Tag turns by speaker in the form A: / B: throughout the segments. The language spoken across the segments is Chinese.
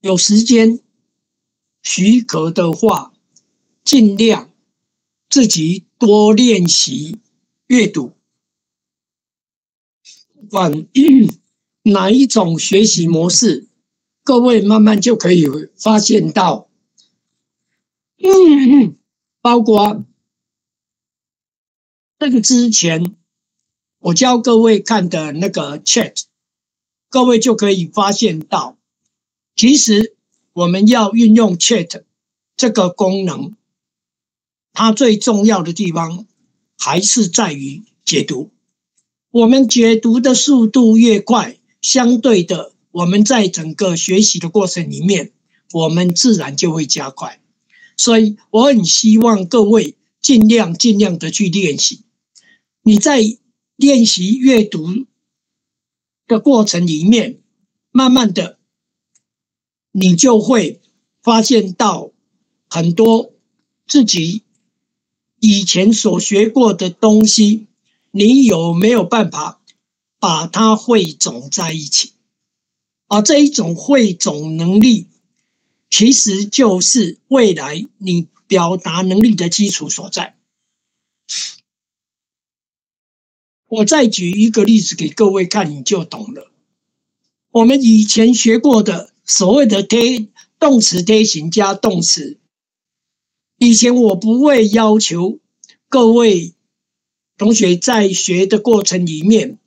A: 有时间许可的话，尽量自己多练习阅读。不管哪一种学习模式，各位慢慢就可以发现到，包括这个之前我教各位看的那个 Chat，各位就可以发现到。其实我们要运用 Chat 这个功能，它最重要的地方还是在于解读。我们解读的速度越快，相对的，我们在整个学习的过程里面，我们自然就会加快。所以我很希望各位尽量尽量的去练习。你在练习阅读的过程里面，慢慢的。你就会发现到很多自己以前所学过的东西，你有没有办法把它汇总在一起？而这一种汇总能力，其实就是未来你表达能力的基础所在。我再举一个例子给各位看，你就懂了。我们以前学过的。所谓的贴动词贴形加动词，以前我不会要求各位同学在学的过程里面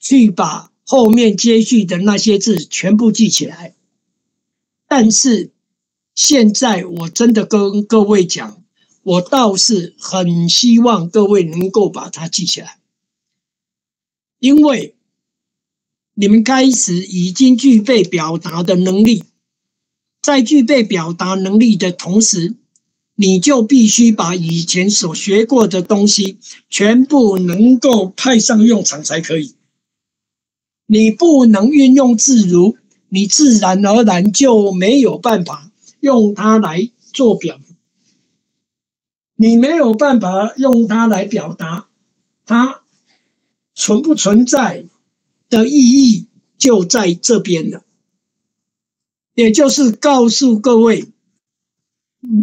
A: 去把后面接续的那些字全部记起来，但是现在我真的跟各位讲，我倒是很希望各位能够把它记起来，因为。你们开始已经具备表达的能力，在具备表达能力的同时，你就必须把以前所学过的东西全部能够派上用场才可以。你不能运用自如，你自然而然就没有办法用它来做表。你没有办法用它来表达，它存不存在？的意义就在这边了，也就是告诉各位，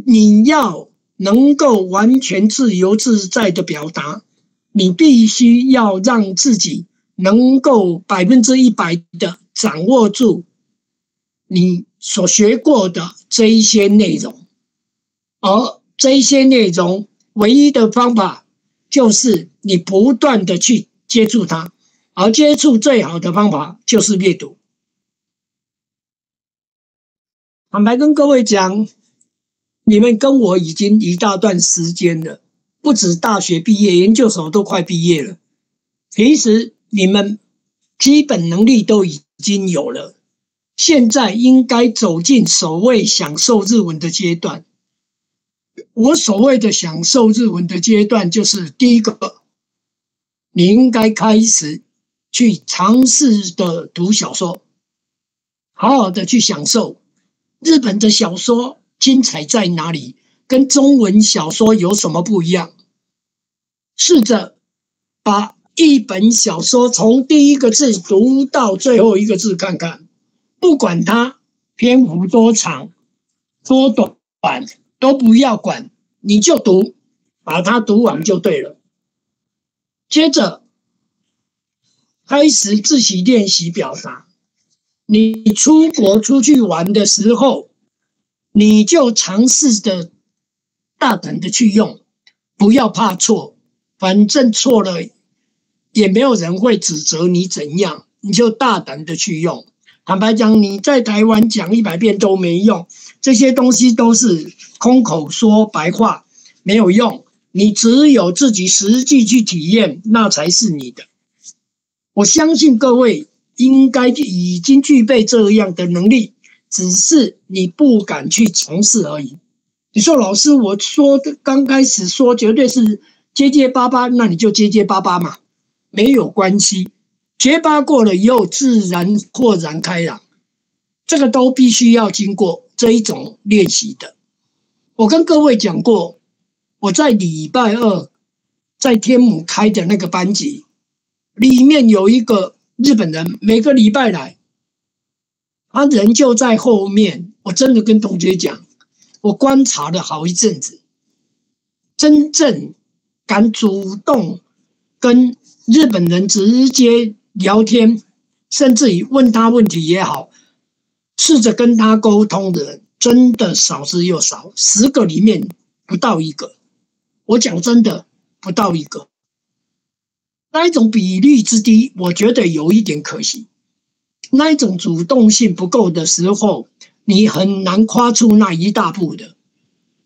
A: 你要能够完全自由自在的表达，你必须要让自己能够百分之一百的掌握住你所学过的这一些内容，而这一些内容唯一的方法就是你不断的去接触它。而接触最好的方法就是阅读。坦白跟各位讲，你们跟我已经一大段时间了，不止大学毕业，研究所都快毕业了。平时你们基本能力都已经有了，现在应该走进所谓享受日文的阶段。我所谓的享受日文的阶段，就是第一个，你应该开始。去尝试的读小说，好好的去享受日本的小说精彩在哪里？跟中文小说有什么不一样？试着把一本小说从第一个字读到最后一个字看看，不管它篇幅多长、多短，都不要管，你就读，把它读完就对了。接着。开始自己练习表达。你出国出去玩的时候，你就尝试着大胆的去用，不要怕错，反正错了也没有人会指责你怎样，你就大胆的去用。坦白讲，你在台湾讲一百遍都没用，这些东西都是空口说白话，没有用。你只有自己实际去体验，那才是你的。我相信各位应该已经具备这样的能力，只是你不敢去尝试而已。你说老师，我说的刚开始说绝对是结结巴巴，那你就结结巴巴嘛，没有关系。结巴过了以后，自然豁然开朗。这个都必须要经过这一种练习的。我跟各位讲过，我在礼拜二在天母开的那个班级。里面有一个日本人，每个礼拜来，他人就在后面。我真的跟同学讲，我观察了好一阵子，真正敢主动跟日本人直接聊天，甚至于问他问题也好，试着跟他沟通的人，真的少之又少，十个里面不到一个。我讲真的，不到一个。那一种比例之低，我觉得有一点可惜。那一种主动性不够的时候，你很难跨出那一大步的。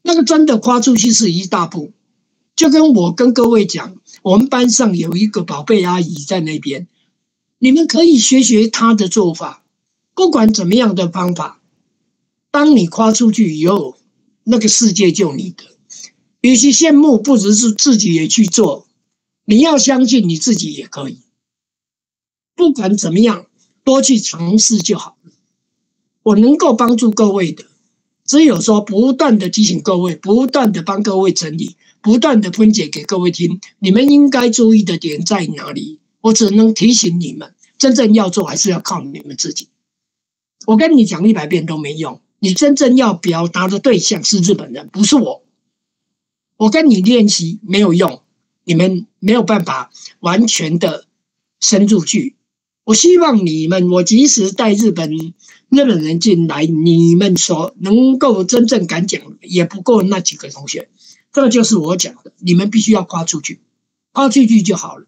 A: 那个真的跨出去是一大步，就跟我跟各位讲，我们班上有一个宝贝阿姨在那边，你们可以学学她的做法。不管怎么样的方法，当你跨出去以后，那个世界就你的。与其羡慕，不如是自己也去做。你要相信你自己也可以。不管怎么样。多去尝试就好了。我能够帮助各位的，只有说不断的提醒各位，不断的帮各位整理，不断的分解给各位听。你们应该注意的点在哪里？我只能提醒你们，真正要做还是要靠你们自己。我跟你讲一百遍都没用。你真正要表达的对象是日本人，不是我。我跟你练习没有用，你们没有办法完全的深入去。我希望你们，我即使带日本日本人进来，你们所能够真正敢讲，也不过那几个同学。这就是我讲的，你们必须要夸出去，夸出去就好了。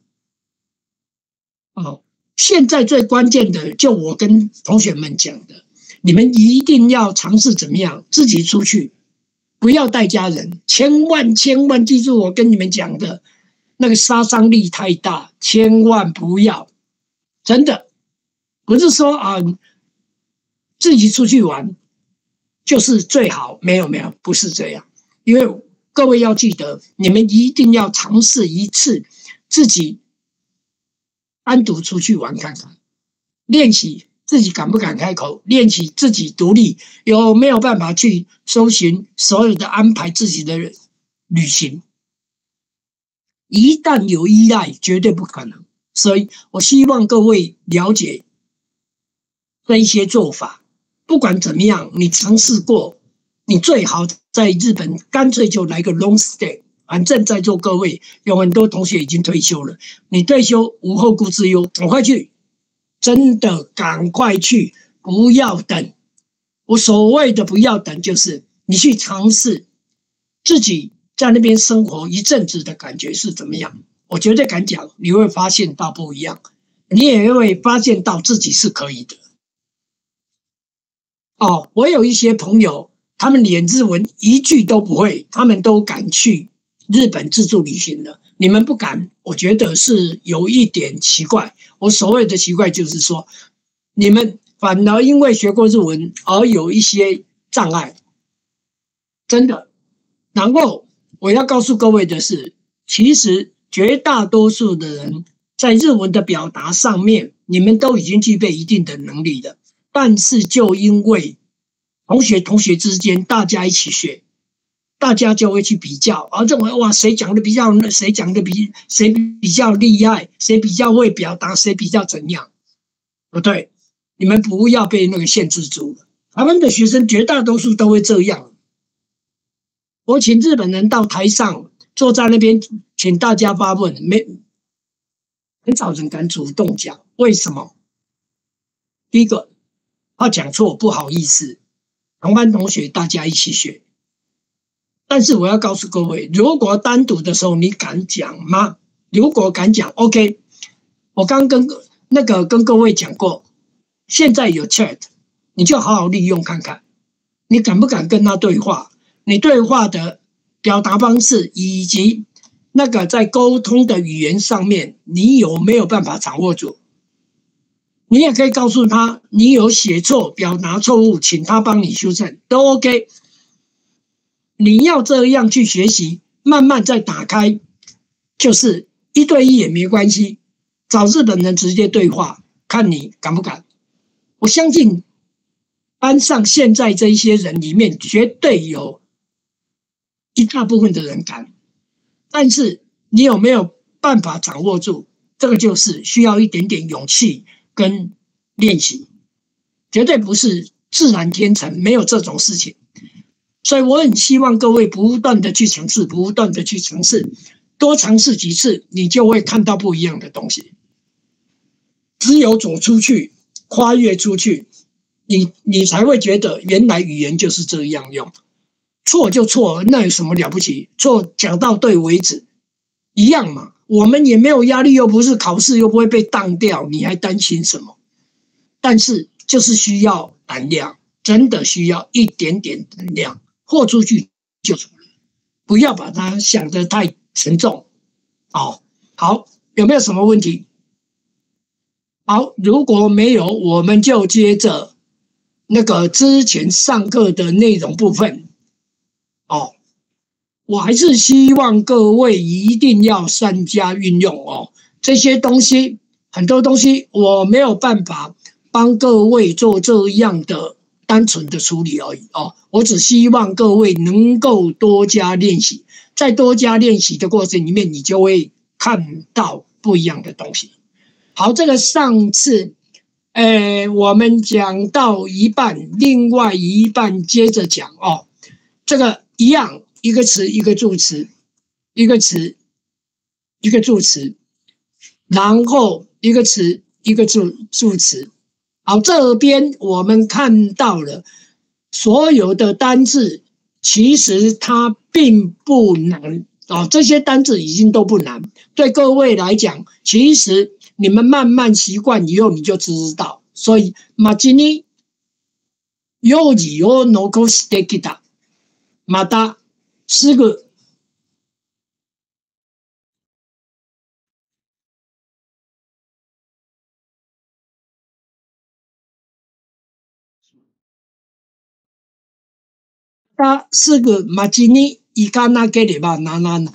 A: 哦，现在最关键的，就我跟同学们讲的，你们一定要尝试怎么样自己出去，不要带家人，千万千万记住我跟你们讲的，那个杀伤力太大，千万不要。真的不是说啊，自己出去玩就是最好。没有没有，不是这样。因为各位要记得，你们一定要尝试一次自己单独出去玩看看，练习自己敢不敢开口，练习自己独立有没有办法去搜寻所有的安排自己的旅行。一旦有依赖，绝对不可能。所以我希望各位了解这一些做法。不管怎么样，你尝试过，你最好在日本干脆就来个 long stay。反正在座各位有很多同学已经退休了，你退休无后顾之忧，赶快去，真的赶快去，不要等。我所谓的不要等，就是你去尝试自己在那边生活一阵子的感觉是怎么样。我绝对敢讲，你会发现到不一样，你也会发现到自己是可以的。哦，我有一些朋友，他们连日文一句都不会，他们都敢去日本自助旅行了。你们不敢，我觉得是有一点奇怪。我所谓的奇怪，就是说，你们反而因为学过日文而有一些障碍，真的。然后我要告诉各位的是，其实。绝大多数的人在日文的表达上面，你们都已经具备一定的能力了。但是就因为同学同学之间大家一起学，大家就会去比较，而认为哇，谁讲的比较那，谁讲的比谁比较厉害，谁比较会表达，谁比较怎样？不对，你们不要被那个限制住了。他们的学生绝大多数都会这样。我请日本人到台上。坐在那边，请大家发问，没很少人敢主动讲，为什么？第一个，怕讲错，不好意思，同班同学大家一起学。但是我要告诉各位，如果单独的时候你敢讲吗？如果敢讲，OK。我刚跟那个跟各位讲过，现在有 Chat，你就好好利用看看，你敢不敢跟他对话？你对话的。表达方式以及那个在沟通的语言上面，你有没有办法掌握住？你也可以告诉他，你有写错、表达错误，请他帮你修正，都 OK。你要这样去学习，慢慢再打开，就是一对一也没关系，找日本人直接对话，看你敢不敢。我相信班上现在这一些人里面，绝对有。一大部分的人敢，但是你有没有办法掌握住？这个就是需要一点点勇气跟练习，绝对不是自然天成，没有这种事情。所以我很希望各位不断的去尝试，不断的去尝试，多尝试几次，你就会看到不一样的东西。只有走出去，跨越出去，你你才会觉得原来语言就是这样用。错就错，那有什么了不起？错讲到对为止，一样嘛。我们也没有压力，又不是考试，又不会被当掉，你还担心什么？但是就是需要胆量，真的需要一点点胆量，豁出去就出了，不要把它想得太沉重。哦，好，有没有什么问题？好，如果没有，我们就接着那个之前上课的内容部分。哦，我还是希望各位一定要善加运用哦。这些东西很多东西我没有办法帮各位做这样的单纯的处理而已哦。我只希望各位能够多加练习，在多加练习的过程里面，你就会看到不一样的东西。好，这个上次，呃，我们讲到一半，另外一半接着讲哦，这个。一样，一个词一个助词，一个词一个助词，然后一个词一个助助词。好，这边我们看到了所有的单字，其实它并不难啊。这些单字已经都不难，对各位来讲，其实你们慢慢习惯以后，你就知道。所以，马吉尼有有 no go stick it。马达四个，他四个马吉尼伊卡那给你吧，拿拿拿。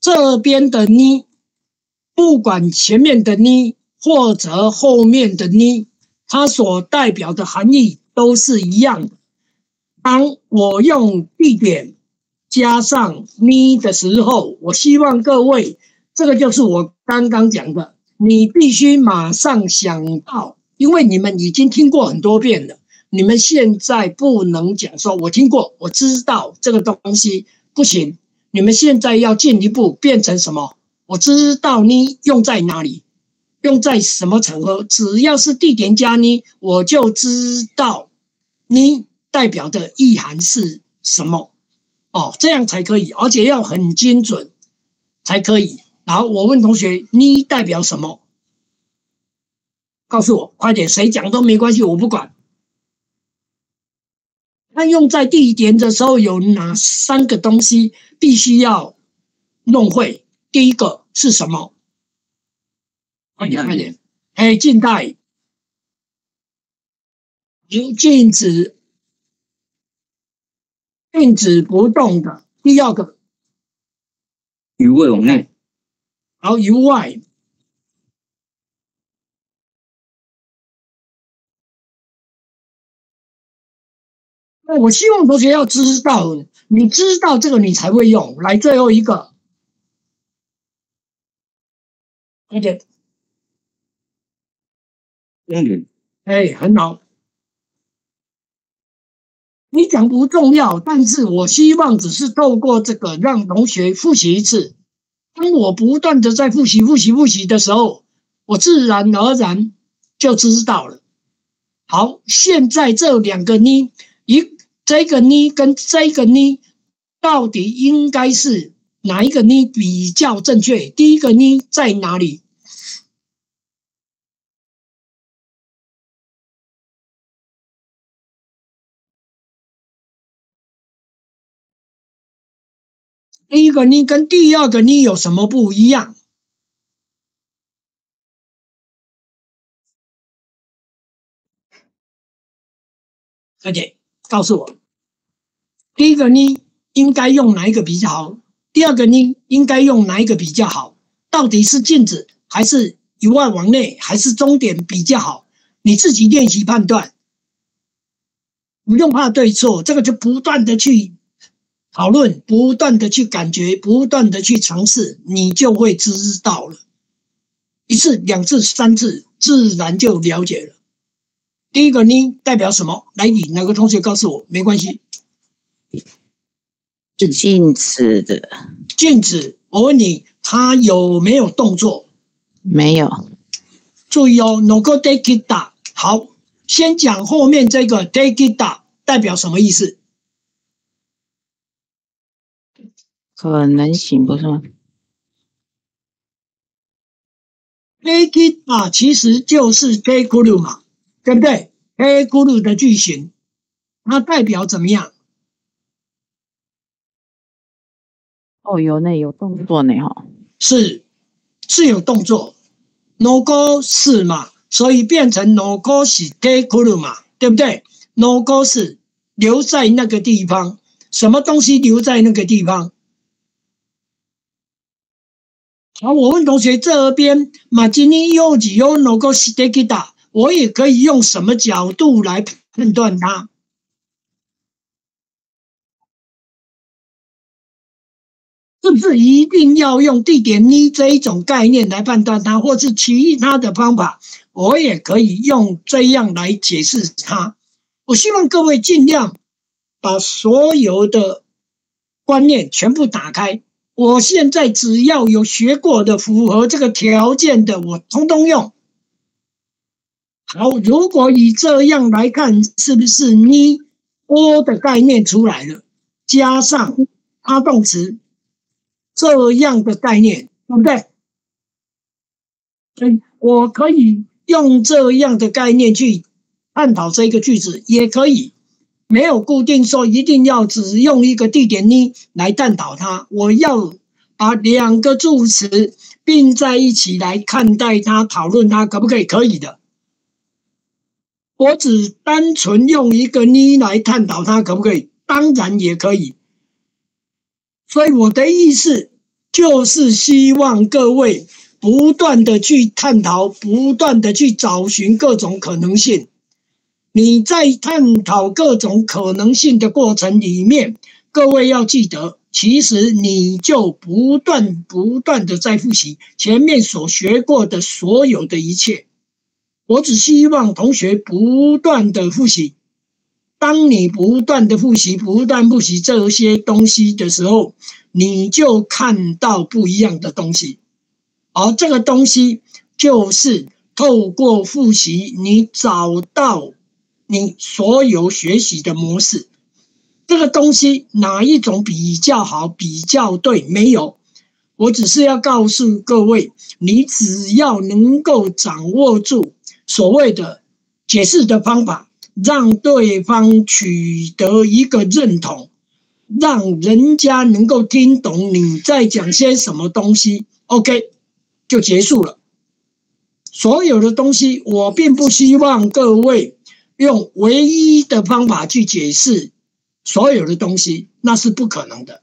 A: 这边的呢，不管前面的呢，或者后面的呢，它所代表的含义都是一样的。当我用地点加上咪的时候，我希望各位，这个就是我刚刚讲的，你必须马上想到，因为你们已经听过很多遍了，你们现在不能讲说我听过，我知道这个东西不行，你们现在要进一步变成什么？我知道你用在哪里，用在什么场合，只要是地点加你，我就知道你。代表的意涵是什么？哦，这样才可以，而且要很精准才可以。然后我问同学：“你代表什么？”告诉我，快点，谁讲都没关系，我不管。那用在地点的时候有哪三个东西必须要弄会？第一个是什么？快点，快点！哎，近代有镜子。静止不动的第二个，
B: 由外往内，
A: 好，由外。那我希望同学要知道，你知道这个你才会用。来，最后一个，快点，
B: 公点，
A: 哎，很好。你讲不重要，但是我希望只是透过这个让同学复习一次。当我不断的在复习、复习、复习的时候，我自然而然就知道了。好，现在这两个呢，一这个呢跟这个呢，到底应该是哪一个呢比较正确？第一个呢在哪里？第一个呢跟第二个呢有什么不一样？快点告诉我，第一个呢应该用哪一个比较好？第二个呢应该用哪一个比较好？到底是镜子还是由外往内，还是终点比较好？你自己练习判断，不用怕对错，这个就不断的去。讨论，不断的去感觉，不断的去尝试，你就会知道了。一次、两次、三次，自然就了解了。第一个呢代表什么？来，你哪个同学告诉我？没关系。
C: 静止的，
A: 静止。我问你，他有没有动作？
C: 没有。
A: 注意哦，no go take it da。好，先讲后面这个 take it da 代表什么意思？
C: 可能性不是吗
A: it da 其实就是 take guru 嘛，对不对？take guru 的句型，它代表怎么样？
C: 哦，有呢，有动作呢，哈，
A: 是是有动作，no go 是嘛，所以变成 no go 是 take guru 嘛，对不对？no go 是留在那个地方，什么东西留在那个地方？好，我问同学这边马吉尼又几又 no go 是 take it 我也可以用什么角度来判断它？是不是一定要用地点呢这一种概念来判断它，或是其他的方法？我也可以用这样来解释它。我希望各位尽量把所有的观念全部打开。我现在只要有学过的、符合这个条件的，我通通用。好，如果以这样来看，是不是呢？多的概念出来了，加上它动词。这样的概念，对不对？所以我可以用这样的概念去探讨这个句子，也可以没有固定说一定要只用一个地点呢来探讨它。我要把两个助词并在一起来看待它，讨论它，可不可以？可以的。我只单纯用一个呢来探讨它，可不可以？当然也可以。所以我的意思就是希望各位不断的去探讨，不断的去找寻各种可能性。你在探讨各种可能性的过程里面，各位要记得，其实你就不断不断的在复习前面所学过的所有的一切。我只希望同学不断的复习。当你不断的复习、不断复习这些东西的时候，你就看到不一样的东西。而这个东西就是透过复习，你找到你所有学习的模式。这个东西哪一种比较好、比较对？没有，我只是要告诉各位，你只要能够掌握住所谓的解释的方法。让对方取得一个认同，让人家能够听懂你在讲些什么东西，OK，就结束了。所有的东西，我并不希望各位用唯一的方法去解释所有的东西，那是不可能的。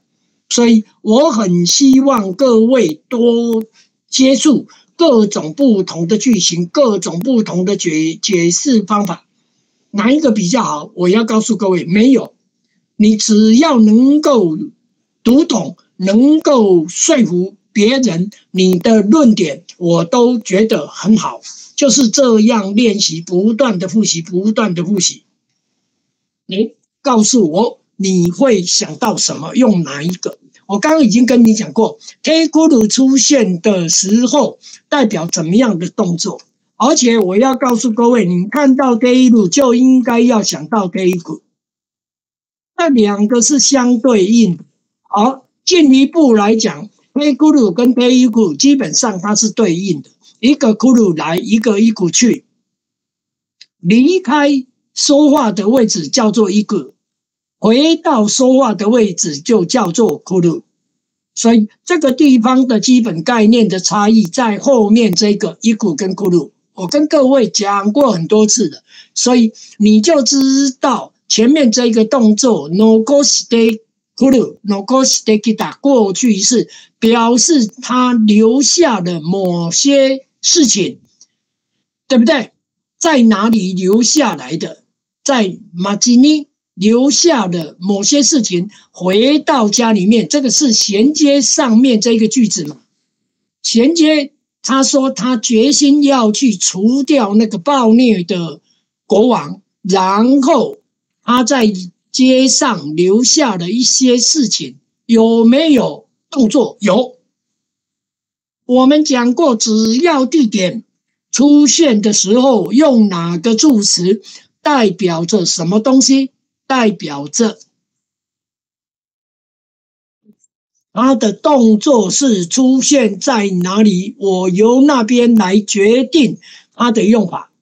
A: 所以，我很希望各位多接触各种不同的句型，各种不同的解解释方法。哪一个比较好？我要告诉各位，没有。你只要能够读懂，能够说服别人，你的论点我都觉得很好。就是这样练习，不断的复习，不断的复习。你告诉我，你会想到什么？用哪一个？我刚刚已经跟你讲过，K 咕噜出现的时候，代表怎么样的动作？而且我要告诉各位，你看到 K 股就应该要想到 K 股，那两个是相对应的。而进一步来讲，K 股跟 K 股基本上它是对应的，一个咕噜来，一个一股去。离开说话的位置叫做一个，回到说话的位置就叫做咕噜。所以这个地方的基本概念的差异在后面这个一股跟咕噜。我跟各位讲过很多次的，所以你就知道前面这个动作 no go stay cool no go stay kita 过去式表示他留下了某些事情，对不对？在哪里留下来的？在马吉尼留下的某些事情，回到家里面，这个是衔接上面这个句子嘛？衔接。他说：“他决心要去除掉那个暴虐的国王，然后他在街上留下了一些事情，有没有动作？有。我们讲过，只要地点出现的时候，用哪个助词，代表着什么东西？代表着他的动作是出现在哪里？我由那边来决定它的用法。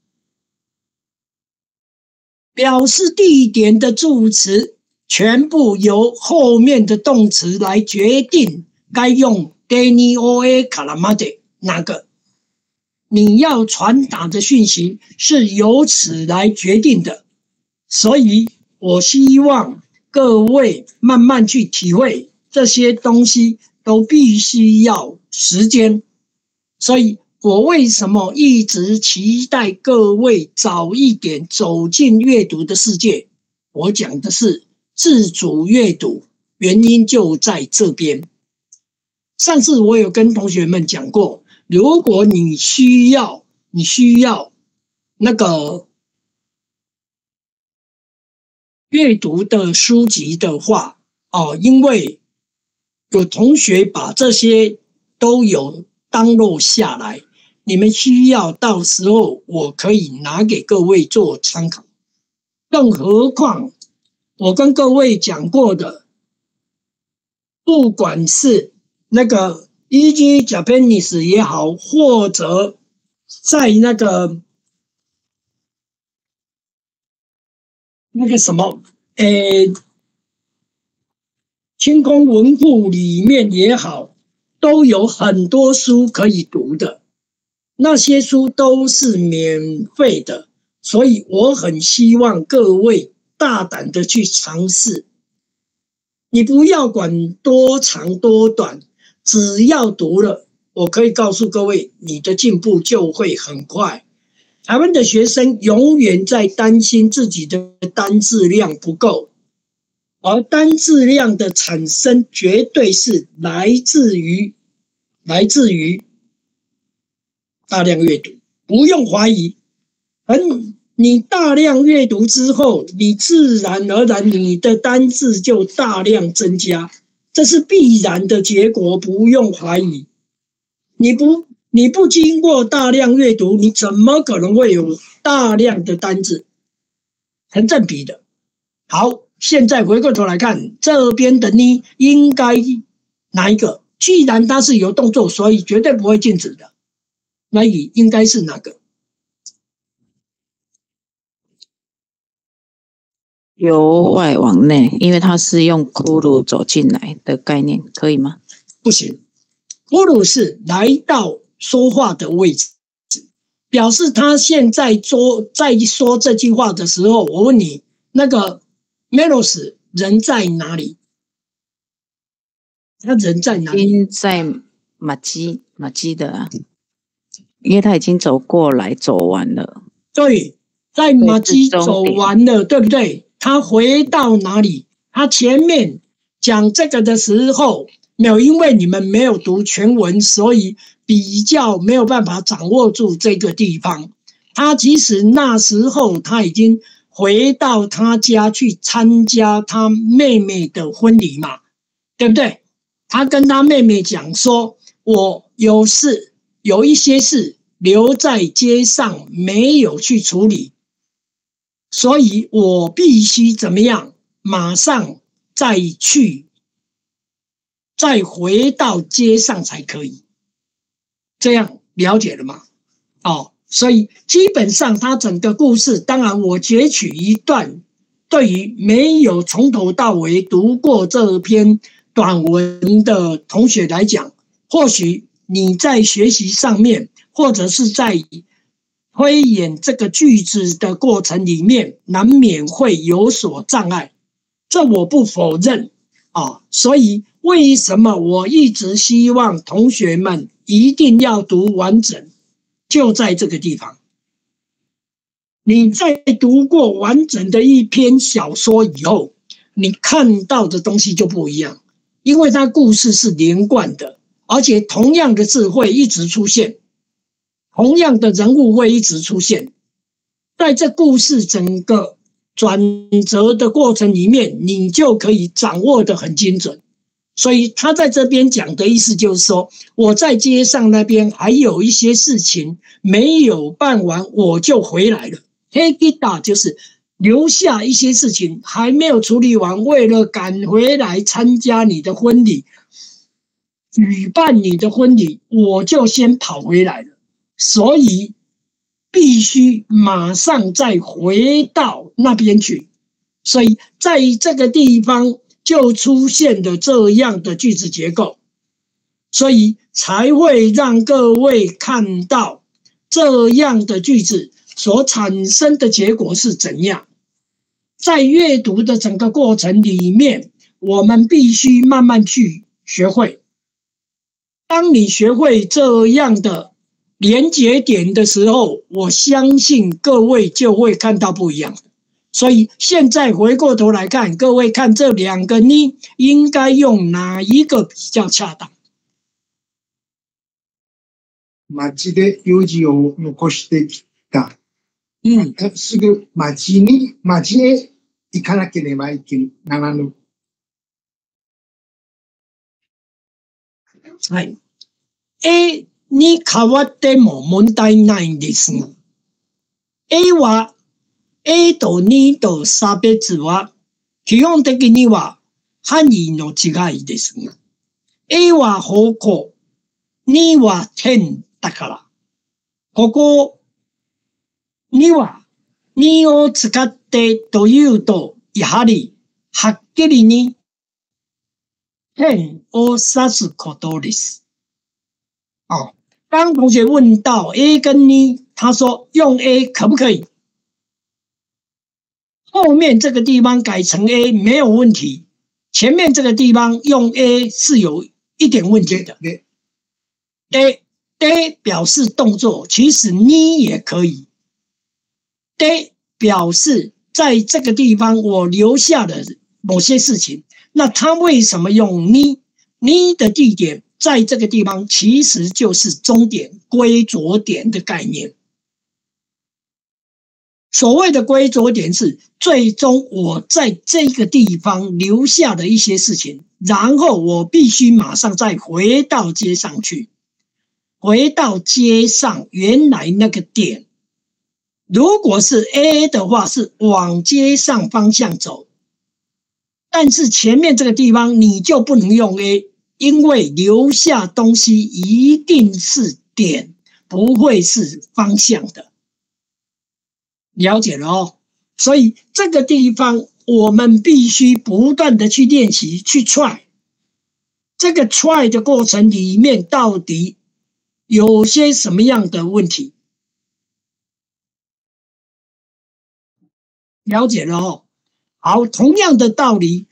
A: 表示地点的助词全部由后面的动词来决定，该用 Dani O A 卡拉马德哪个？你要传达的讯息是由此来决定的，所以我希望各位慢慢去体会这些东西，都必须要时间，所以。我为什么一直期待各位早一点走进阅读的世界？我讲的是自主阅读，原因就在这边。上次我有跟同学们讲过，如果你需要，你需要那个阅读的书籍的话，哦，因为有同学把这些都有当录下来。你们需要，到时候我可以拿给各位做参考。更何况，我跟各位讲过的，不管是那个 E.G. Japanese 也好，或者在那个那个什么，诶，清空文库里面也好，都有很多书可以读的。那些书都是免费的，所以我很希望各位大胆的去尝试。你不要管多长多短，只要读了，我可以告诉各位，你的进步就会很快。台湾的学生永远在担心自己的单字量不够，而单字量的产生绝对是来自于来自于。大量阅读，不用怀疑。嗯，你大量阅读之后，你自然而然你的单字就大量增加，这是必然的结果，不用怀疑。你不你不经过大量阅读，你怎么可能会有大量的单字？成正比的。好，现在回过头来看这边的呢，应该哪一个？既然它是有动作，所以绝对不会静止的。那你应该是哪个？
C: 由外往内，因为它是用骷髅走进来的概念，可以吗？
A: 不行，骷髅是来到说话的位置，表示他现在说在说这句话的时候，我问你，那个 Melos 人在哪里？他人在哪里？
C: 在马基马基的啊。因为他已经走过来，走完了。
A: 对，在马基走完了，对不对？他回到哪里？他前面讲这个的时候，没有，因为你们没有读全文，所以比较没有办法掌握住这个地方。他即使那时候他已经回到他家去参加他妹妹的婚礼嘛，对不对？他跟他妹妹讲说：“我有事。”有一些事留在街上没有去处理，所以我必须怎么样？马上再去，再回到街上才可以。这样了解了吗？哦，所以基本上他整个故事，当然我截取一段，对于没有从头到尾读过这篇短文的同学来讲，或许。你在学习上面，或者是在推演这个句子的过程里面，难免会有所障碍，这我不否认啊。所以，为什么我一直希望同学们一定要读完整？就在这个地方，你在读过完整的一篇小说以后，你看到的东西就不一样，因为它故事是连贯的。而且同样的字会一直出现，同样的人物会一直出现，在这故事整个转折的过程里面，你就可以掌握的很精准。所以他在这边讲的意思就是说，我在街上那边还有一些事情没有办完，我就回来了。黑吉达就是留下一些事情还没有处理完，为了赶回来参加你的婚礼，举办你的婚礼，我就先跑回来了。所以必须马上再回到那边去。所以在这个地方。就出现的这样的句子结构，所以才会让各位看到这样的句子所产生的结果是怎样。在阅读的整个过程里面，我们必须慢慢去学会。当你学会这样的连结点的时候，我相信各位就会看到不一样。所以现在回过头来看，各位看这两个呢，应该用哪一个比较恰当？
D: 町で用事を残してきた。
A: 嗯，
D: すぐ町に、町へ行かなければいけならぬ。
A: はい。A に変わっても問題ないんですが、A は A と2と差別は、基本的には範囲の違いですが、A は方向、2は点だから、ここ。には2を使ってというと、やはりはっきりに点を指すことです。哦，当同学问到 A 跟 N，他说用 A 可不可以？后面这个地方改成 A 没有问题，前面这个地方用 A 是有一点问题的。A A 表示动作，其实你也可以。A 表示在这个地方我留下的某些事情，那他为什么用你？你的地点在这个地方，其实就是终点归着点的概念。所谓的归着点是最终我在这个地方留下的一些事情，然后我必须马上再回到街上去，回到街上原来那个点。如果是 A 的话，是往街上方向走，但是前面这个地方你就不能用 A，因为留下东西一定是点，不会是方向的。了解了哦，所以这个地方我们必须不断的去练习，去踹。这个踹的过程里面到底有些什么样的问题？了解了哦。好，同样的道理，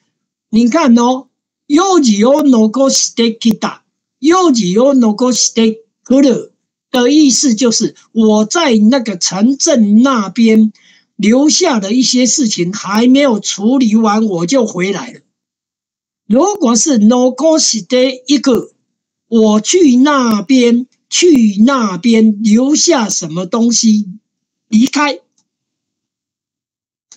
A: 你看哦，幼児を残してきた，幼児を残してくる。的意思就是我在那个城镇那边留下的一些事情还没有处理完，我就回来了。如果是 no cost 的一个，我去那边去那边留下什么东西离开，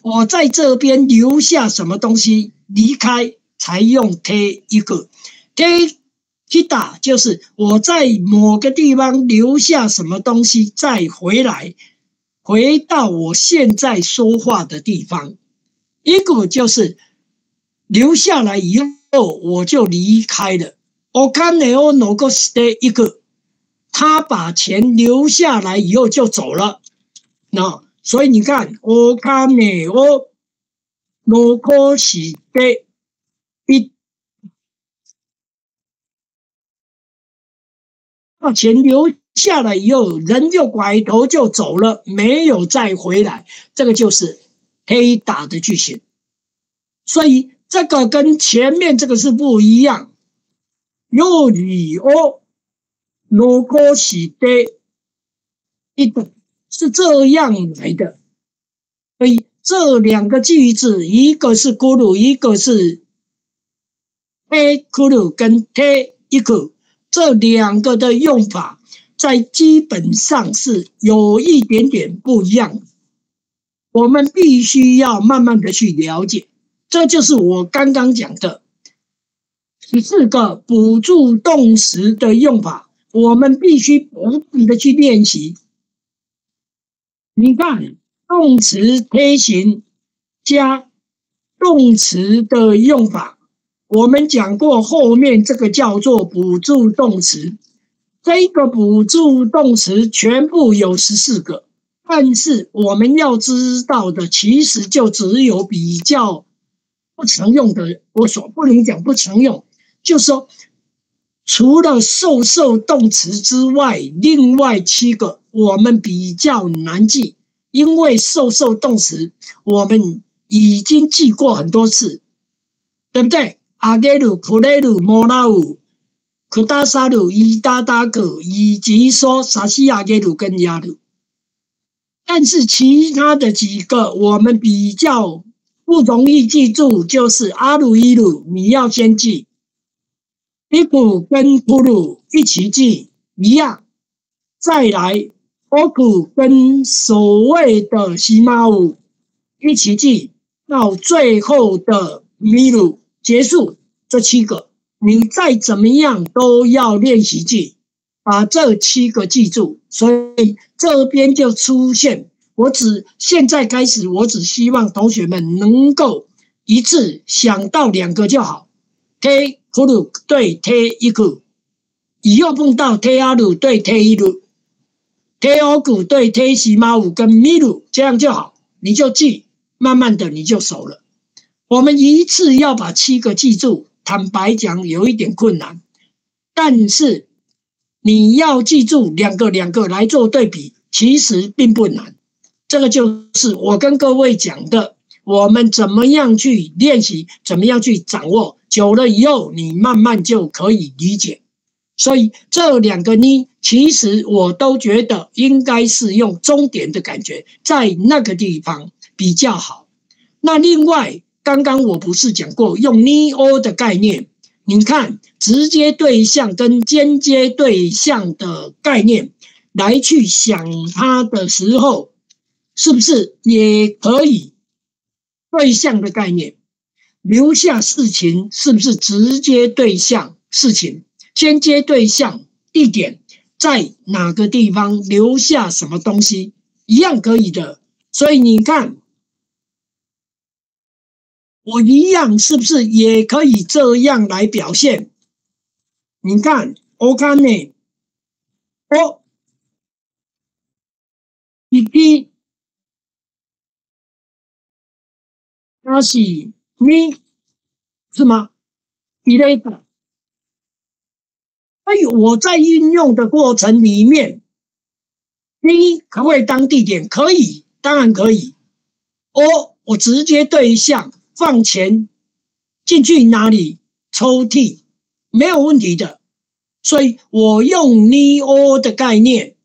A: 我在这边留下什么东西离开， 才用 t 一个 t。去打就是我在某个地方留下什么东西，再回来，回到我现在说话的地方。一个就是留下来以后我就离开了。我看到我哪个 stay 一个，他把钱留下来以后就走了。那所以你看，我看到我哪个 stay。把钱留下来以后，人就拐头就走了，没有再回来。这个就是黑打的句型，所以这个跟前面这个是不一样。有理哦，如果是的，一个是这样来的。所以这两个句子，一个是咕噜，一个是黑咕噜跟黑一个。这两个的用法，在基本上是有一点点不一样。我们必须要慢慢的去了解，这就是我刚刚讲的十四个补助动词的用法，我们必须不断的去练习。你看，动词推形加动词的用法，我们讲过，后面这个叫做补助动词，这个补助动词全部有十四个。但是我们要知道的，其实就只有比较不常用的，我所不能讲不常用，就是说，除了受受动词之外，另外七个我们比较难记，因为受受动词我们已经记过很多次，对不对？阿给鲁、库雷鲁、莫拉鲁、库达沙鲁、伊达达克，以及说萨西亚给鲁跟亚鲁。但是其他的几个我们比较不容易记住，就是阿鲁伊鲁，你要先记；伊古跟普鲁一起记一样。再来，欧古跟所谓的西马乌一起记，到最后的米鲁结束。这七个，你再怎么样都要练习记。把这七个记住，所以这边就出现。我只现在开始，我只希望同学们能够一次想到两个就好。T 库鲁对 T 一库，以后碰到 T 阿鲁对 T 一鲁，T 欧古对 T 西马五跟米鲁，这样就好，你就记，慢慢的你就熟了。我们一次要把七个记住，坦白讲有一点困难，但是。你要记住两个两个来做对比，其实并不难。这个就是我跟各位讲的，我们怎么样去练习，怎么样去掌握，久了以后你慢慢就可以理解。所以这两个呢，其实我都觉得应该是用终点的感觉，在那个地方比较好。那另外，刚刚我不是讲过用 neo 的概念？你看，直接对象跟间接对象的概念来去想它的时候，是不是也可以？对象的概念留下事情，是不是直接对象事情？间接对象地点在哪个地方？留下什么东西一样可以的。所以你看。我一样是不是也可以这样来表现？你看，我看呢，我一滴，那是你是吗？一类的。哎，我在运用的过程里面，你可不可以当地点？可以，当然可以。我我直接对象。放钱进去哪里抽屉没有问题的，所以我用 neo 的概念，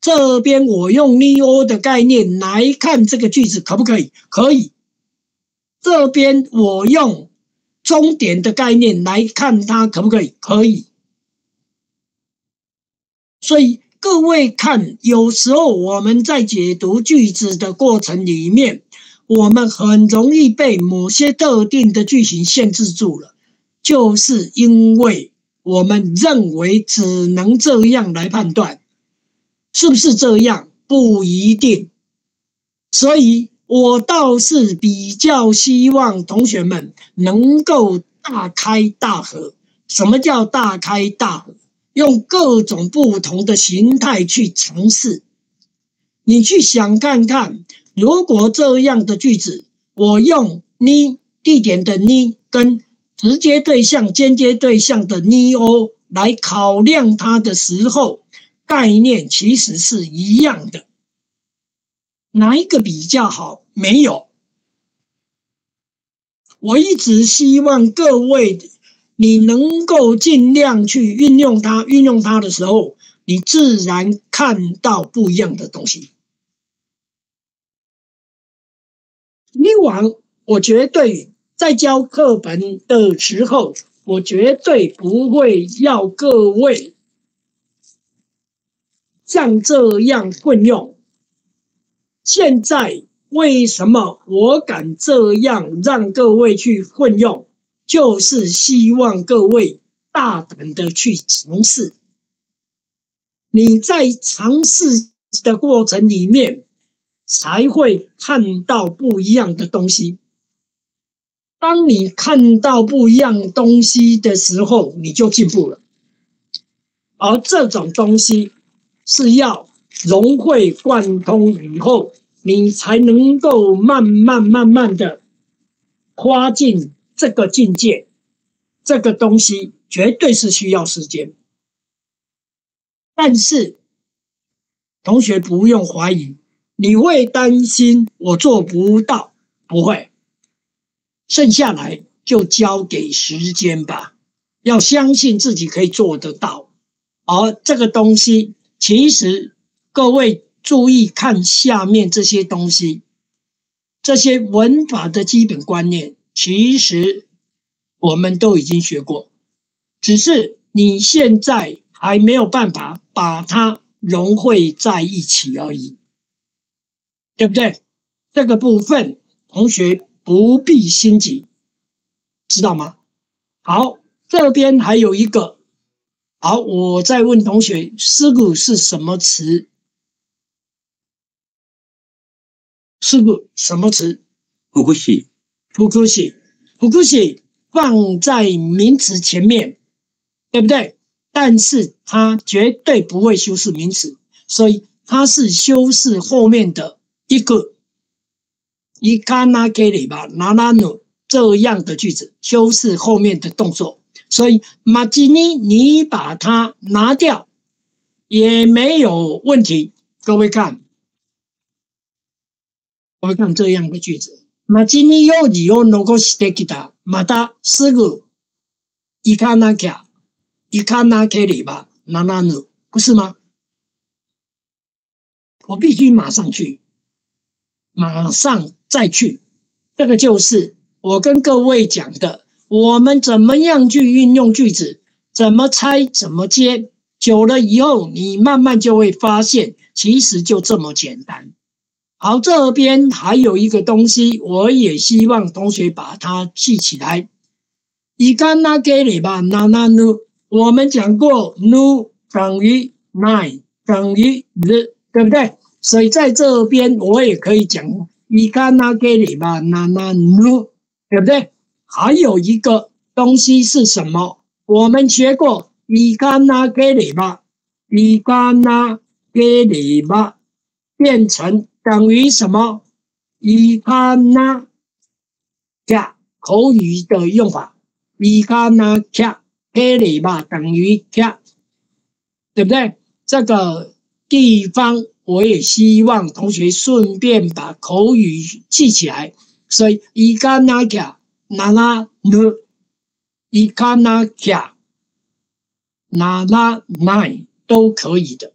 A: 这边我用 neo 的概念来看这个句子可不可以？可以。这边我用终点的概念来看它可不可以？可以。所以各位看，有时候我们在解读句子的过程里面。我们很容易被某些特定的句型限制住了，就是因为我们认为只能这样来判断，是不是这样？不一定。所以我倒是比较希望同学们能够大开大合。什么叫大开大合？用各种不同的形态去尝试，你去想看看。如果这样的句子，我用你地点的你跟直接对象、间接对象的你哦来考量它的时候，概念其实是一样的。哪一个比较好？没有。我一直希望各位，你能够尽量去运用它，运用它的时候，你自然看到不一样的东西。以往我绝对在教课本的时候，我绝对不会要各位像这样混用。现在为什么我敢这样让各位去混用？就是希望各位大胆的去尝试。你在尝试的过程里面，才会看到不一样的东西。当你看到不一样东西的时候，你就进步了。而这种东西是要融会贯通以后，你才能够慢慢慢慢的跨进这个境界。这个东西绝对是需要时间，但是同学不用怀疑，你会担心我做不到，不会。剩下来就交给时间吧，要相信自己可以做得到。而这个东西，其实各位注意看下面这些东西，这些文法的基本观念，其实我们都已经学过，只是你现在还没有办法把它融汇在一起而已，对不对？这个部分，同学。不必心急，知道吗？好，这边还有一个。好，我再问同学，尸骨是什么词？尸骨什么词？
B: 不可惜，
A: 不可惜，不可惜放在名词前面，对不对？但是它绝对不会修饰名词，所以它是修饰后面的一个。伊卡纳给里吧，拿拉努这样的句子修饰后面的动作，所以马吉尼你把它拿掉也没有问题。各位看，各位看这样的句子，马吉尼有理由能够写给他，马达是个伊卡纳卡，伊卡纳给里吧，拿拉努不是吗？我必须马上去。马上再去，这个就是我跟各位讲的。我们怎么样去运用句子？怎么猜？怎么接？久了以后，你慢慢就会发现，其实就这么简单。好，这边还有一个东西，我也希望同学把它记起来。伊干那给你吧，那那努，我们讲过，nu 等于 nine 等于 the，对不对？所以在这边我也可以讲，伊卡那给你吧，那那努，对不对？还有一个东西是什么？我们学过，伊卡那给你吧，伊卡那给你吧，变成等于什么？伊卡那卡口语的用法，伊卡那卡给你吧，等于卡，对不对？这个地方。我也希望同学顺便把口语记起来，所以伊卡那卡那拉努，伊卡那卡那拉奈都可以的。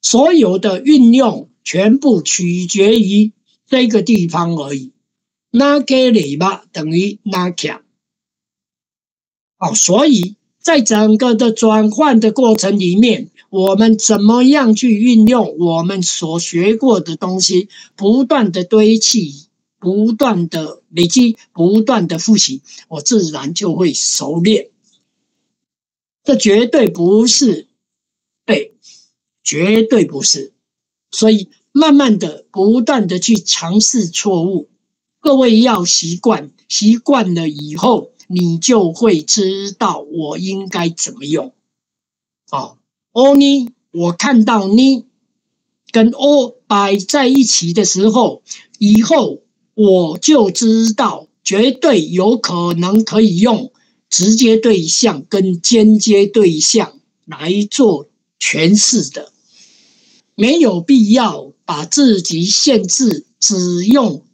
A: 所有的运用全部取决于这个地方而已。那给里吧等于那卡，哦，所以在整个的转换的过程里面。我们怎么样去运用我们所学过的东西，不断的堆砌，不断的累积，不断的复习，我自然就会熟练。这绝对不是背，绝对不是。所以慢慢的、不断的去尝试错误，各位要习惯，习惯了以后，你就会知道我应该怎么用。哦。哦，你我看到你跟哦摆在一起的时候，以后我就知道绝对有可能可以用直接对象跟间接对象来做诠释的，没有必要把自己限制，只用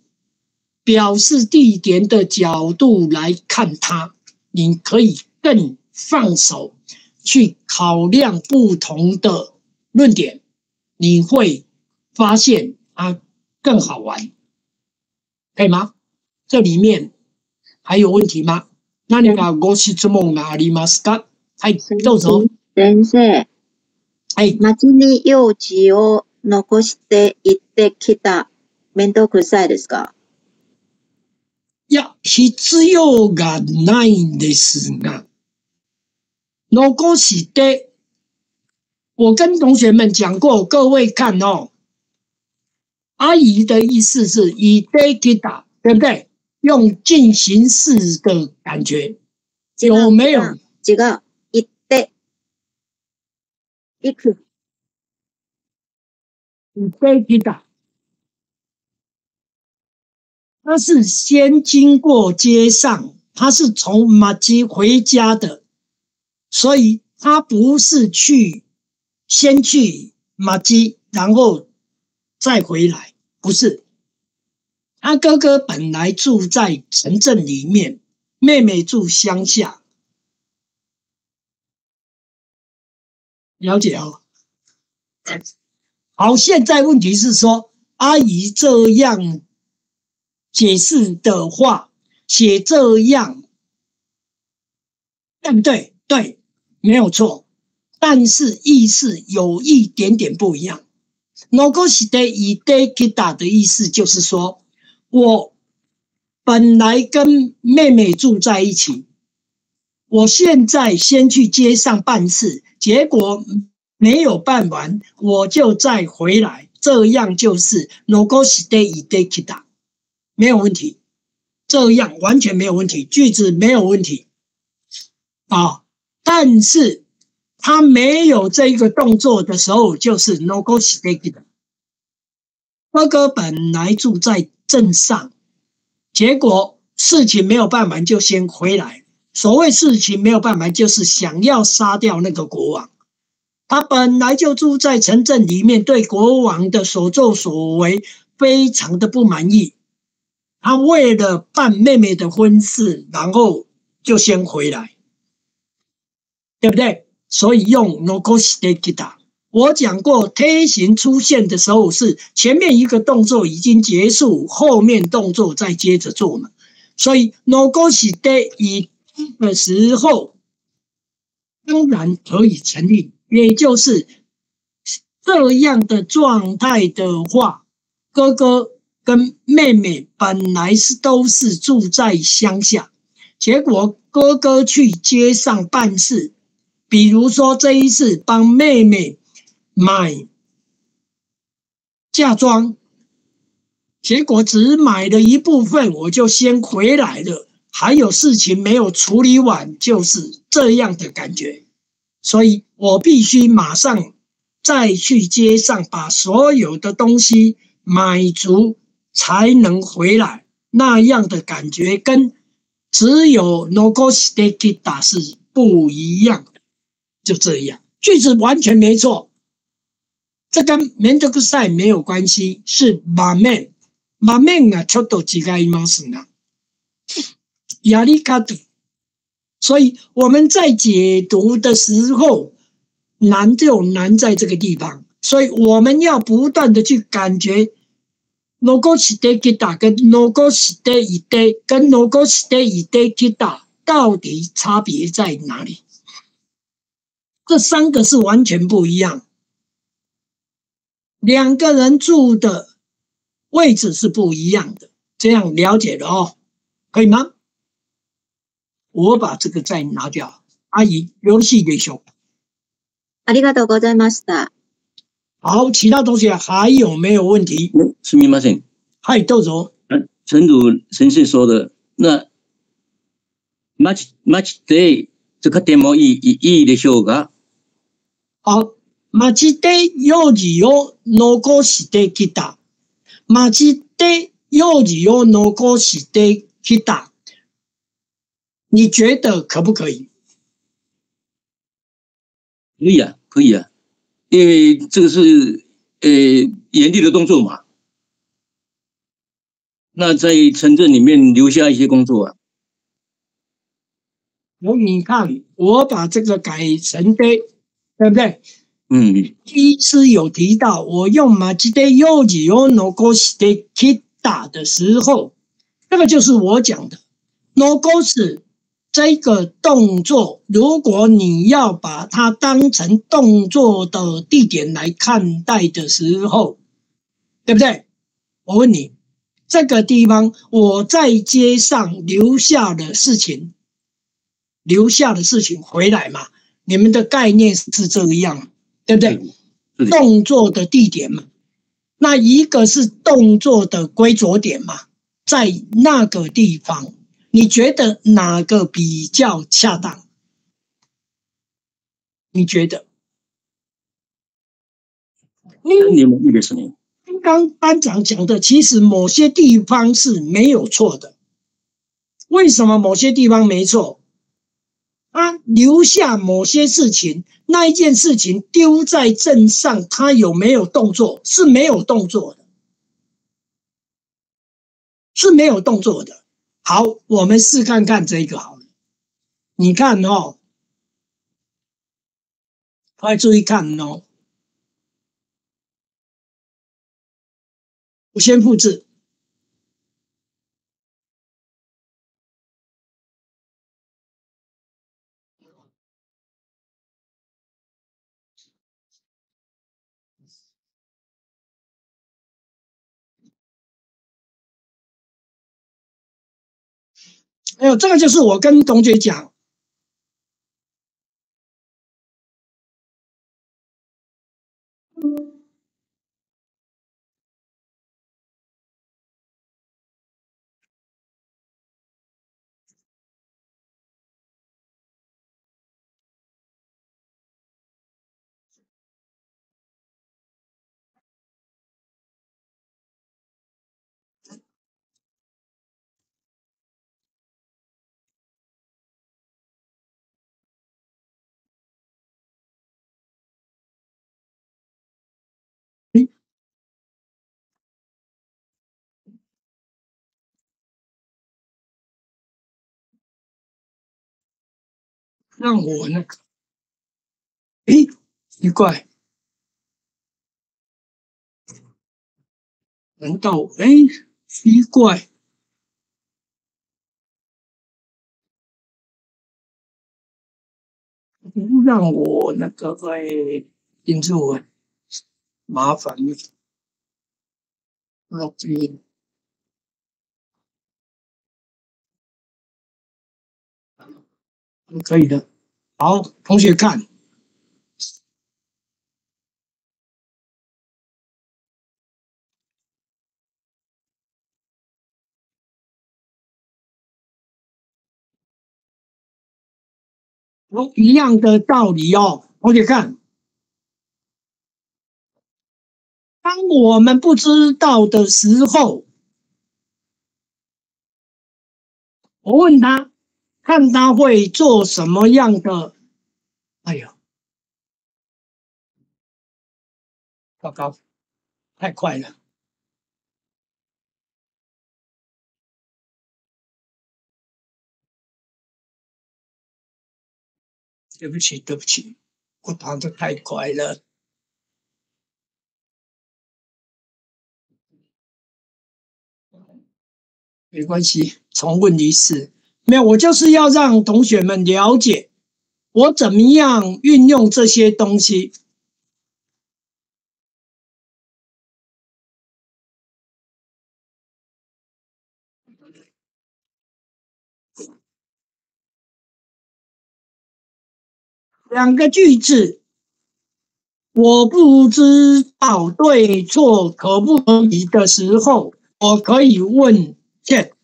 A: 表示地点的角度来看它，你可以更放手。去考量不同的论点，你会发现它更好玩，可以吗？这里面还有问题吗？那你がご質問がありますか？はい、どうぞ。
E: 先生。
A: はい。
E: 町に用地を残して行ってきた面倒くさいですか？
A: いや、必要がないんですが、残して、我跟同学们讲过，各位看哦，阿姨的意思是以 de kita，对不对？用进行式的感觉，有没有？
E: 違う。行って、行く。
A: 以 de kita，他是先经过街上，他是从马基回家的， 所以他不是去先去马基，然后再回来，不是。他哥哥本来住在城镇里面，妹妹住乡下，了解哦。好，现在问题是说，阿姨这样解释的话，写这样，对不对？对，没有错。但是意思有一点点不一样。no go stay 以 day kita 的意思就是说，我本来跟妹妹住在一起，我现在先去街上办事，结果没有办完，我就再回来，这样就是 no go stay 以 day kita，没有问题，这样完全没有问题，句子没有问题啊。但是他没有这一个动作的时候，就是 no go stay kita。哥哥本来住在镇上，结果事情没有办完，就先回来。所谓事情没有办完，就是想要杀掉那个国王。他本来就住在城镇里面，对国王的所作所为非常的不满意。他为了办妹妹的婚事，然后就先回来，对不对？所以用 no go stay kita。我讲过，推形出现的时候是前面一个动作已经结束，后面动作再接着做嘛。所以 no go stay 以的时候，当然可以成立。也就是这样的状态的话，哥哥跟妹妹本来是都是住在乡下，结果哥哥去街上办事，比如说这一次帮妹妹买嫁妆，结果只买了一部分，我就先回来了，还有事情没有处理完，就是这样的感觉。所以我必须马上再去街上把所有的东西买足，才能回来。那样的感觉跟只有 no go stay kita 是不一样的。就这样，句子完全没错。这跟 m e n d o k s a i 没有关系，是 mamen mamen 啊，ちょっと違いますが、やり方。所以我们在解读的时候，难就难在这个地方。所以我们要不断的去感觉 no go stay kita 跟 no go stay i day 跟 no go stay i day kita 到底差别在哪里？ 这三个是完全不一样。两个人住的位置是不一样的，这样了解了哦，可以吗？我把这个再拿掉。阿姨，よろしいでしょうか？
E: ありがとうございました。
A: 好，其他同学还有没有问题？
B: すみません。
A: 嗨，豆总，
B: 陈主先生说的，那待ち待ちで使ってもいいいいでしょう が、
A: 好，町で用事を残してきた。町で用事を残してきた。你觉得可不可以？
B: 可以啊，可以啊，因为这个是呃严厉的动作嘛。那在城镇里面留下一些工作啊，
A: 我你看，我把这个改成的， 对不对？
B: 嗯，
A: 第一次有提到，我用马吉的右吉用 no go stay kita 的时候，这个就是我讲的 no go 是这个动作。如果你要把它当成动作的地点来看待的时候，对不对？我问你，这个地方我在街上留下的事情，留下的事情回来嘛？你们的概念是这样，对不对？
B: 是的
A: 动作的地点嘛，那一个是动作的归着点嘛，在那个地方，你觉得哪个比较恰当？你觉得？
B: 何もいいですね。
A: 刚刚班长讲的，其实某些地方是没有错的。为什么某些地方没错？ 他留下某些事情，那一件事情丢在镇上，他有没有动作？是没有动作的，是没有动作的。好，我们试看看这个好了。你看哦，快注意看哦。我先复制。还有这个就是我跟同学讲，让我那个，诶，奇怪，难道诶，奇怪，不让我那个诶，进入麻烦了。OK，可以的。好，同学看，哦，一样的道理哦。同学看，当我们不知道的时候，我问他，看他会做什么样的。哎呀，糟糕，太快了。对不起，对不起，我打的太快了。没关系，重问一次。没有，我就是要让同学们了解我怎么样运用这些东西。两个句子，我不知道对错可不可以的时候，我可以问见。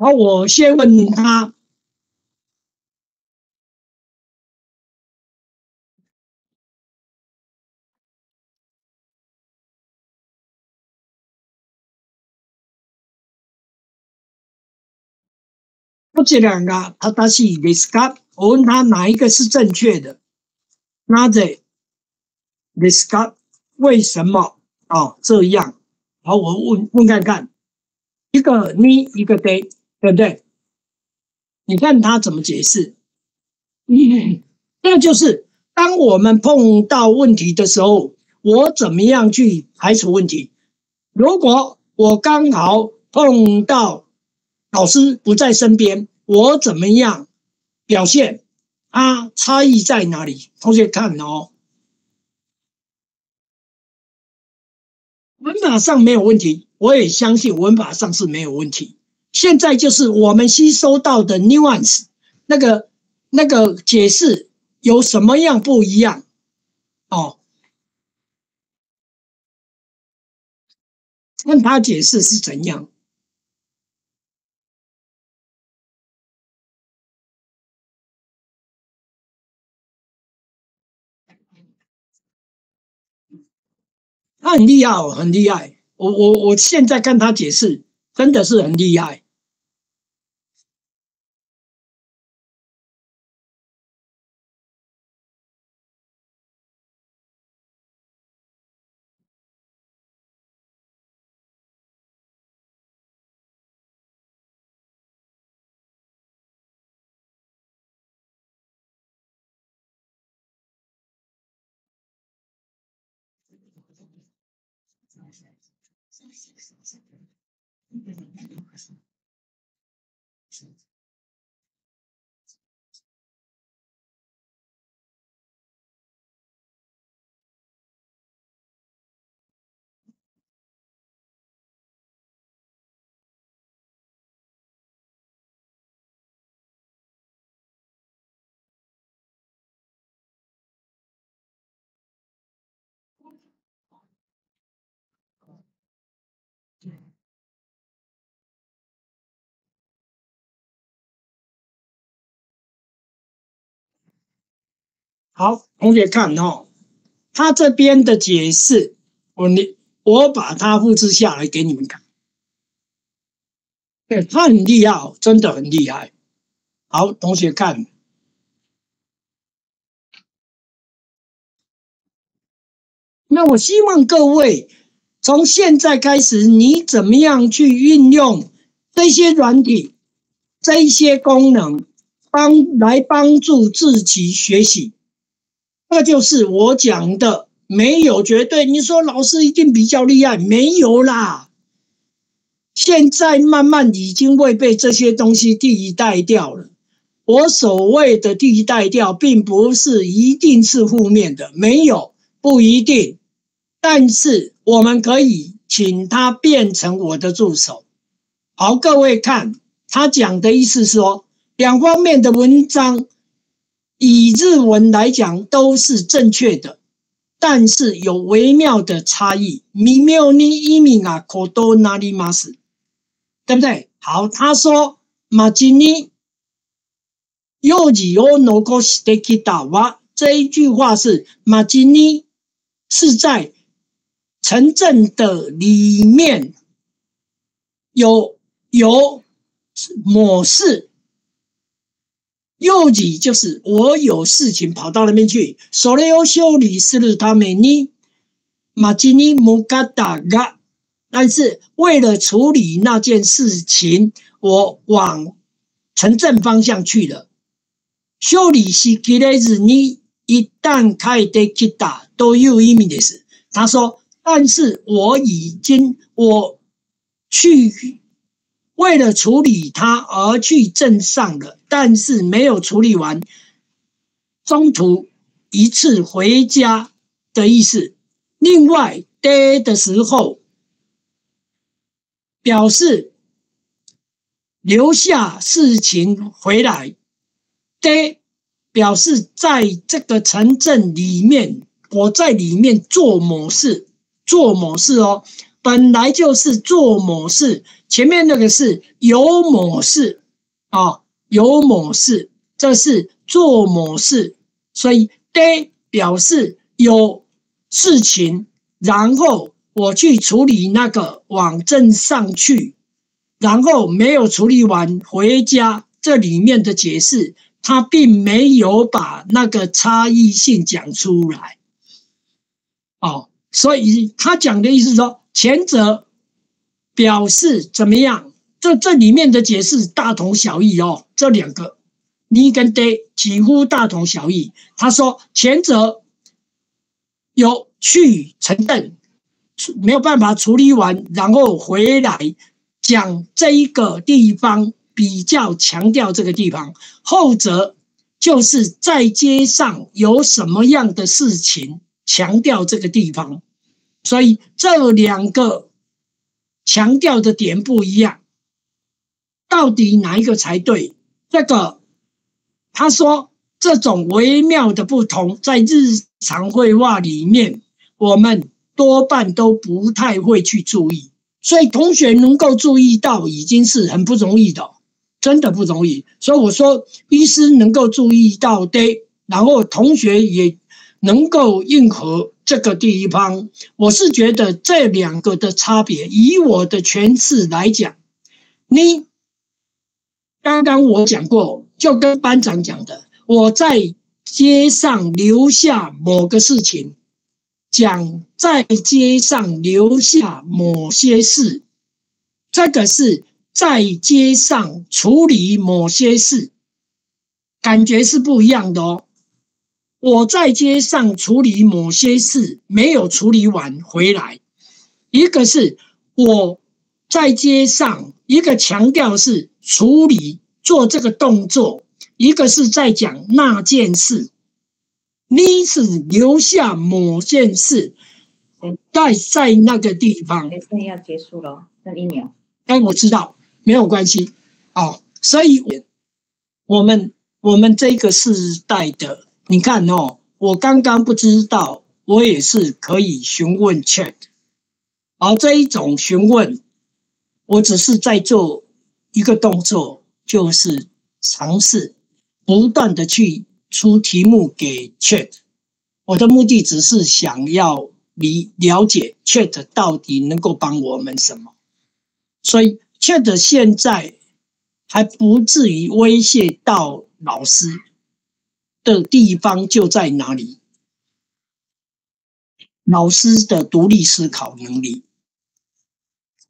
A: 好，我先问他，こちらが正しいですか？我问他哪一个是正确的？なぜですか？为什么？哦，这样。好，我问问看看，一个你，一个 they， 对不对？你看他怎么解释？嗯，那就是当我们碰到问题的时候，我怎么样去排除问题？如果我刚好碰到老师不在身边，我怎么样表现？啊，差异在哪里？同学看哦，文法上没有问题，我也相信文法上是没有问题。现在就是我们吸收到的 nuance，那个那个解释有什么样不一样？哦，看他解释是怎样。他很厉害哦，很厉害。我我我现在看他解释，真的是很厉害。好，同学看哦，他这边的解释，我你我把它复制下来给你们看。对他很厉害哦，真的很厉害。好，同学看，那我希望各位从现在开始，你怎么样去运用这些软体、这一些功能，帮来帮助自己学习。那就是我讲的，没有绝对。你说老师一定比较厉害，没有啦。现在慢慢已经会被这些东西替代掉了。我所谓的替代掉，并不是一定是负面的，没有不一定。但是我们可以请他变成我的助手。好，各位看他讲的意思说，两方面的文章以日文来讲都是正确的，但是有微妙的差异。微妙に意味が異なります，对不对？好，他说马吉尼幼児を残してきたわ这一句话是马吉尼是在城镇的里面有有某事。 幼児就是我有事情跑到那边去，それを修理するために町に向かったが，但是为了处理那件事情，我往城镇方向去了。修理しきれずに一旦帰ってきたという意味です。他说，但是我已经我去。为了处理它而去镇上了， 但是没有处理完，中途一次回家的意思。另外待的时候表示留下事情回来待表示在这个城镇里面，我在里面做某事，做某事哦。本来就是做某事，前面那个是有某事啊，有某事，这是做某事，所以 day 表示有事情，然后我去处理那个往镇上去，然后没有处理完回家，这里面的解释，他并没有把那个差异性讲出来，哦，所以他讲的意思说。前者表示怎么样？这这里面的解释大同小异哦。这两个你跟他几乎大同小异。他说前者有去城镇，没有办法处理完，然后回来讲这一个地方比较强调这个地方。后者就是在街上有什么样的事情，强调这个地方。所以这两个强调的点不一样，到底哪一个才对？这个他说这种微妙的不同，在日常绘画里面，我们多半都不太会去注意。所以同学能够注意到，已经是很不容易的，真的不容易。所以我说，医师能够注意到的，然后同学也能够应和这个地方。我是觉得这两个的差别，以我的诠释来讲，你刚刚我讲过，就跟班长讲的，我在街上留下某个事情。讲在街上留下某些事，这个是在街上处理某些事，感觉是不一样的哦。我在街上处理某些事，没有处理完回来。一个是我在街上，一个强调是处理做这个动作，一个是在讲那件事。你是留下某件事，在在那个地方。
C: 那要结束了，剩一秒。
A: 哎，我知道，没有关系。哦，所以我们我们这个世代的，你看哦，我刚刚不知道，我也是可以询问 Chat，而这一种询问，我只是在做一个动作，就是尝试不断的去。出题目给 Chat，我的目的只是想要理了解 Chat 到底能够帮我们什么，所以 Chat 现在还不至于威胁到老师的地方就在哪里？老师的独立思考能力。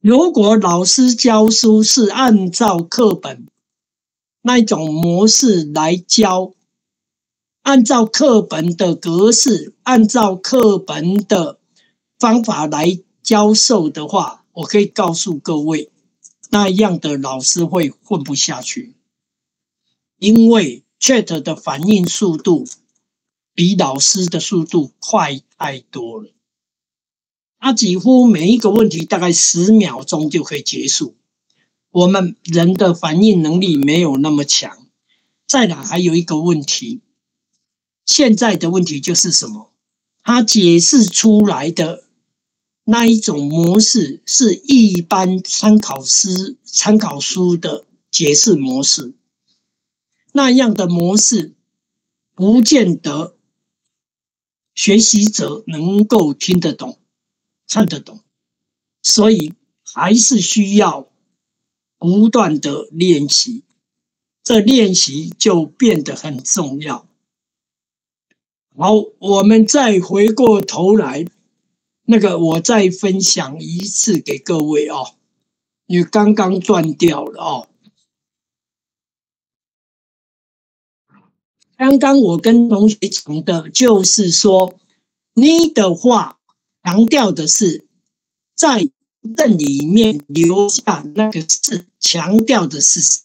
A: 如果老师教书是按照课本那种模式来教。按照课本的格式，按照课本的方法来教授的话，我可以告诉各位，那样的老师会混不下去，因为 Chat 的反应速度比老师的速度快太多了。他几乎每一个问题大概十秒钟就可以结束，我们人的反应能力没有那么强。再来还有一个问题。现在的问题就是什么？他解释出来的那一种模式，是一般参考师参考书的解释模式，那样的模式不见得学习者能够听得懂、看得懂，所以还是需要不断的练习，这练习就变得很重要。好，我们再回过头来，那个我再分享一次给各位哦，你刚刚断掉了哦。刚刚我跟同学讲的就是说，你的话强调的是在镇里面留下那个是强调的是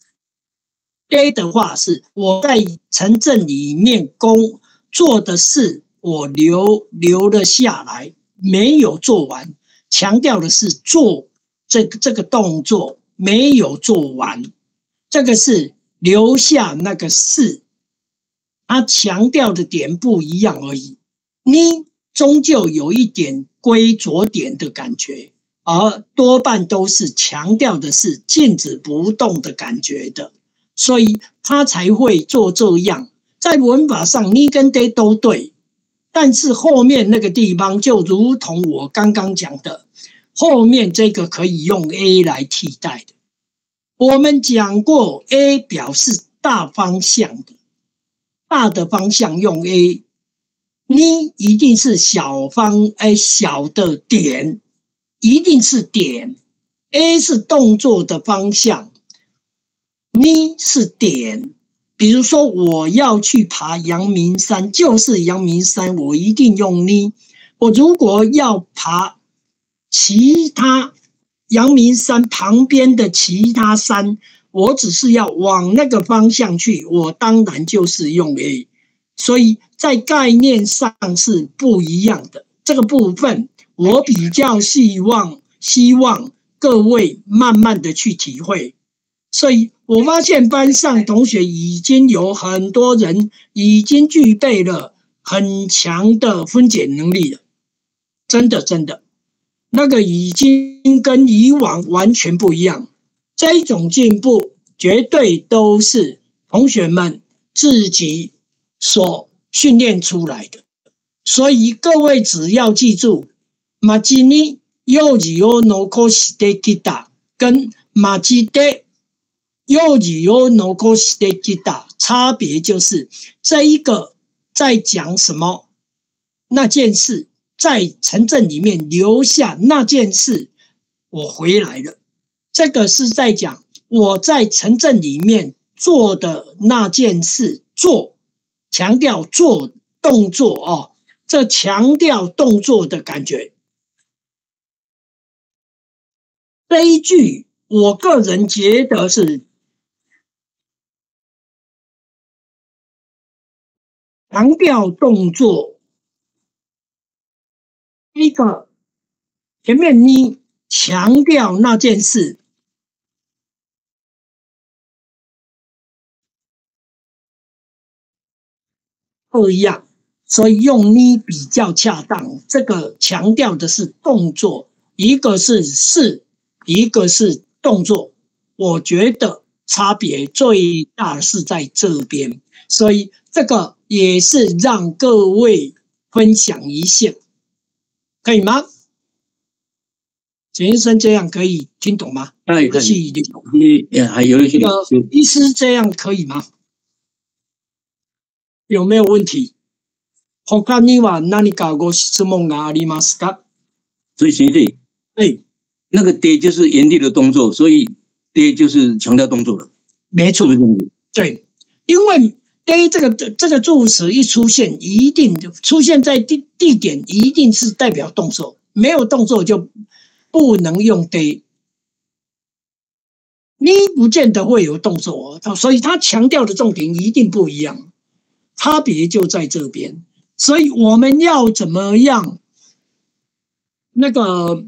A: ，A 的话是我在城镇里面工。做的事我留留了下来，没有做完。强调的是做这个这个动作没有做完，这个是留下那个事。他强调的点不一样而已。你终究有一点归着点的感觉，而多半都是强调的是静止不动的感觉的，所以他才会做这样。在文法上，你跟 d 都对，但是后面那个地方就如同我刚刚讲的，后面这个可以用 A 来替代的。我们讲过，A 表示大方向的，大的方向用 A，你一定是小方哎小的点，一定是点，A 是动作的方向，你是点。比如说，我要去爬阳明山，就是阳明山，我一定用呢。我如果要爬其他阳明山旁边的其他山，我只是要往那个方向去，我当然就是用 A。所以在概念上是不一样的。这个部分我比较希望希望各位慢慢的去体会。所以我发现班上同学已经有很多人已经具备了很强的分解能力了，真的真的，那个已经跟以往完全不一样。这种进步绝对都是同学们自己所训练出来的。所以各位只要记住，马吉尼幼稚有 no cost de kita 跟马吉德。又语又 no cost de kita，差别就是这一个在讲什么那件事，在城镇里面留下那件事，我回来了。这个是在讲我在城镇里面做的那件事，做强调做动作哦，这强调动作的感觉。这一句，我个人觉得是。强调动作，一个前面你强调那件事不一样，所以用呢比较恰当。这个强调的是动作，一个是事，一个是动作。我觉得差别最大是在这边，所以这个。也是让各位分享一下，可以吗？简医生这样可以听懂吗？
B: 哎，
A: 可以
B: 听懂。你还有一些
A: 医师这样可以吗？有没有问题？他には何かご質問がありますか？
B: 所以先生，
A: 哎，
B: 那个跌就是原地的动作，所以跌就是强调动作了。
A: 没错，对，因为。A 这个这个助词一出现，一定出现在地地点，一定是代表动作。没有动作就不能用 day。你不见得会有动作，所以他强调的重点一定不一样， 差别就在这边。所以我们要怎么样那个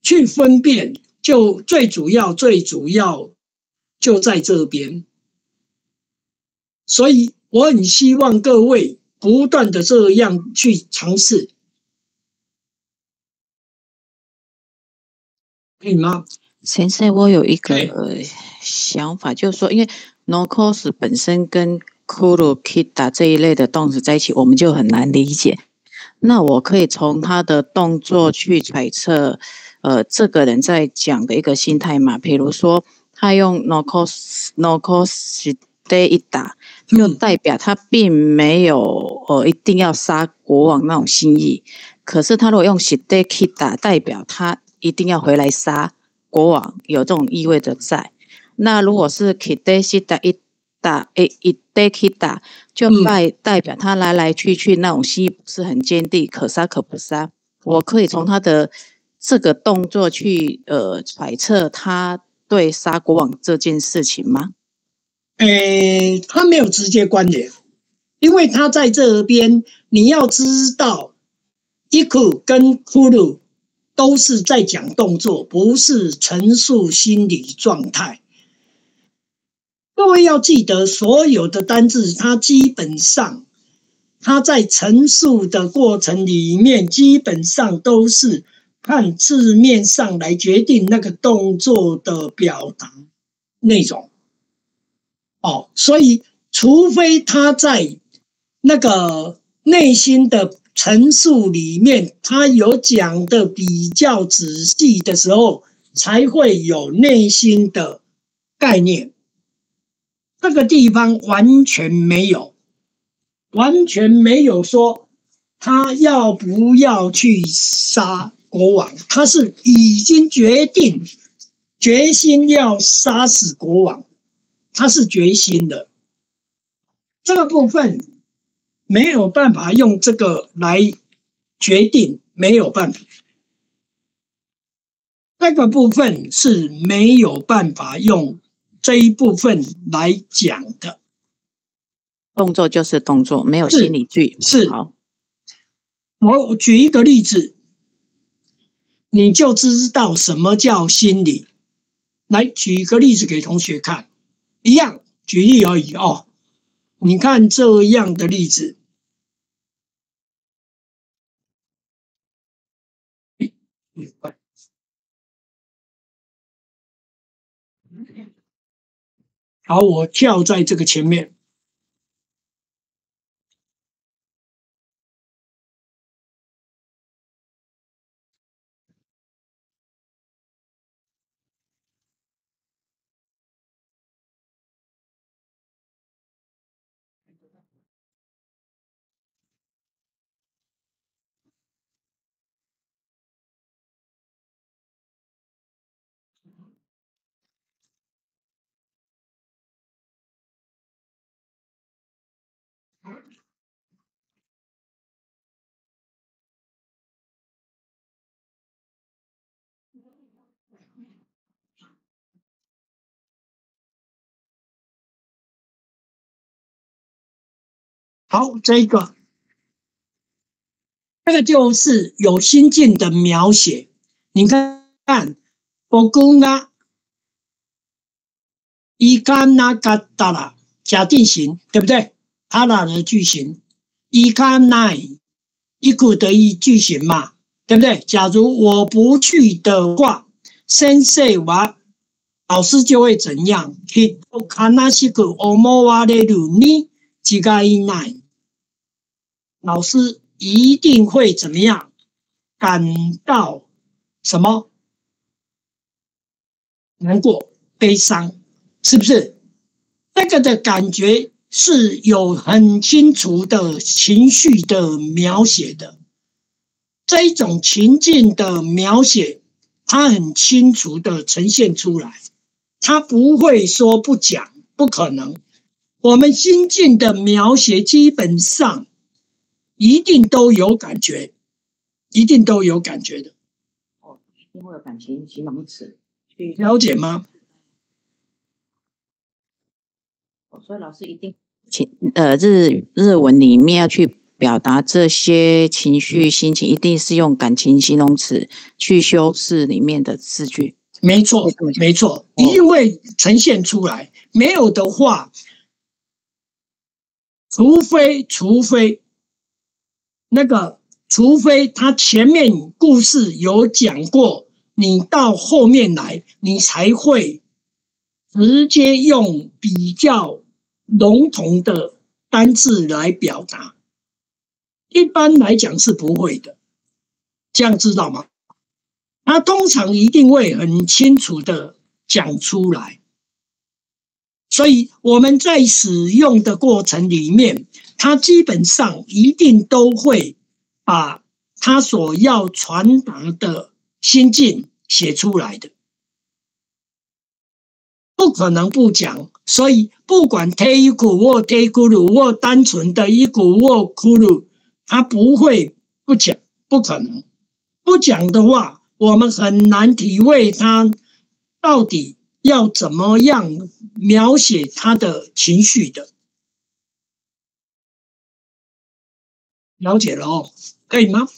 A: 去分辨？就最主要最主要就在这边。所以我很希望各位不断的这样去尝试，可以吗？
C: 先生，我有一个想法，就是说，因为 no cause 本身跟 kuru kita 这一类的动词在一起，我们就很难理解。那我可以从他的动作去揣测，呃，这个人在讲的一个心态嘛？比如说，他用 no cause no cause day 一打。就代表他并没有呃一定要杀国王那种心意，可是他如果用 shidekita，代表他一定要回来杀国王，有这种意味着在。那如果是 “kideshida” 一打诶一 “dekida”，就代代表他来来去去那种心意不是很坚定，可杀可不杀。我可以从他的这个动作去呃揣测他对杀国王这件事情吗？
A: 诶，他没有直接关联，因为他在这边，你要知道伊库跟 kuru 都是在讲动作，不是陈述心理状态。各位要记得，所有的单字，它基本上，它在陈述的过程里面，基本上都是看字面上来决定那个动作的表达内容。哦，所以除非他在那个内心的陈述里面，他有讲的比较仔细的时候，才会有内心的概念。这个地方完全没有，完全没有说他要不要去杀国王，他是已经决定决心要杀死国王。他是决心的，这个部分没有办法用这个来决定，没有办法。那个部分是没有办法用这一部分来讲的。
C: 动作就是动作，没有心理剧。
A: 是
C: 好，
A: 我举一个例子，你就知道什么叫心理。来举一个例子给同学看，一样举例而已哦。你看这样的例子，好，我跳在这个前面。好，这一个，这个就是有心境的描写。你看，看，我公啊，伊卡那嘎达拉假定型，对不对？阿拉的句型，伊卡奈伊库得意句型嘛，对不对？假如我不去的话，先生话，老师就会怎样？去看那些个欧莫瓦的鲁尼。几个以内，老师一定会怎么样？感到什么？难过、悲伤，是不是？那个的感觉是有很清楚的情绪的描写的，这一种情境的描写，它很清楚的呈现出来，它不会说不讲，不可能。我们心境的描写基本上一定都有感觉，一定都有感觉的，
C: 哦，一定会有感情形容词。去
A: 了解吗？
C: 哦所以老师一定情呃日日文里面要去表达这些情绪心情，一定是用感情形容词去修饰里面的字句。
A: 没错，没错，一定会呈现出来。没有的话，除非除非那个，除非他前面故事有讲过，你到后面来，你才会直接用比较笼统的单字来表达。一般来讲是不会的，这样知道吗？他通常一定会很清楚的讲出来。所以我们在使用的过程里面，它基本上一定都会把它所要传达的心境写出来的，不可能不讲。所以不管 take 或 take 或单纯的一股或库鲁，它不会不讲，不可能不讲的话，我们很难体会它到底。要怎么样描写他的情绪的？了解了哦，可以吗？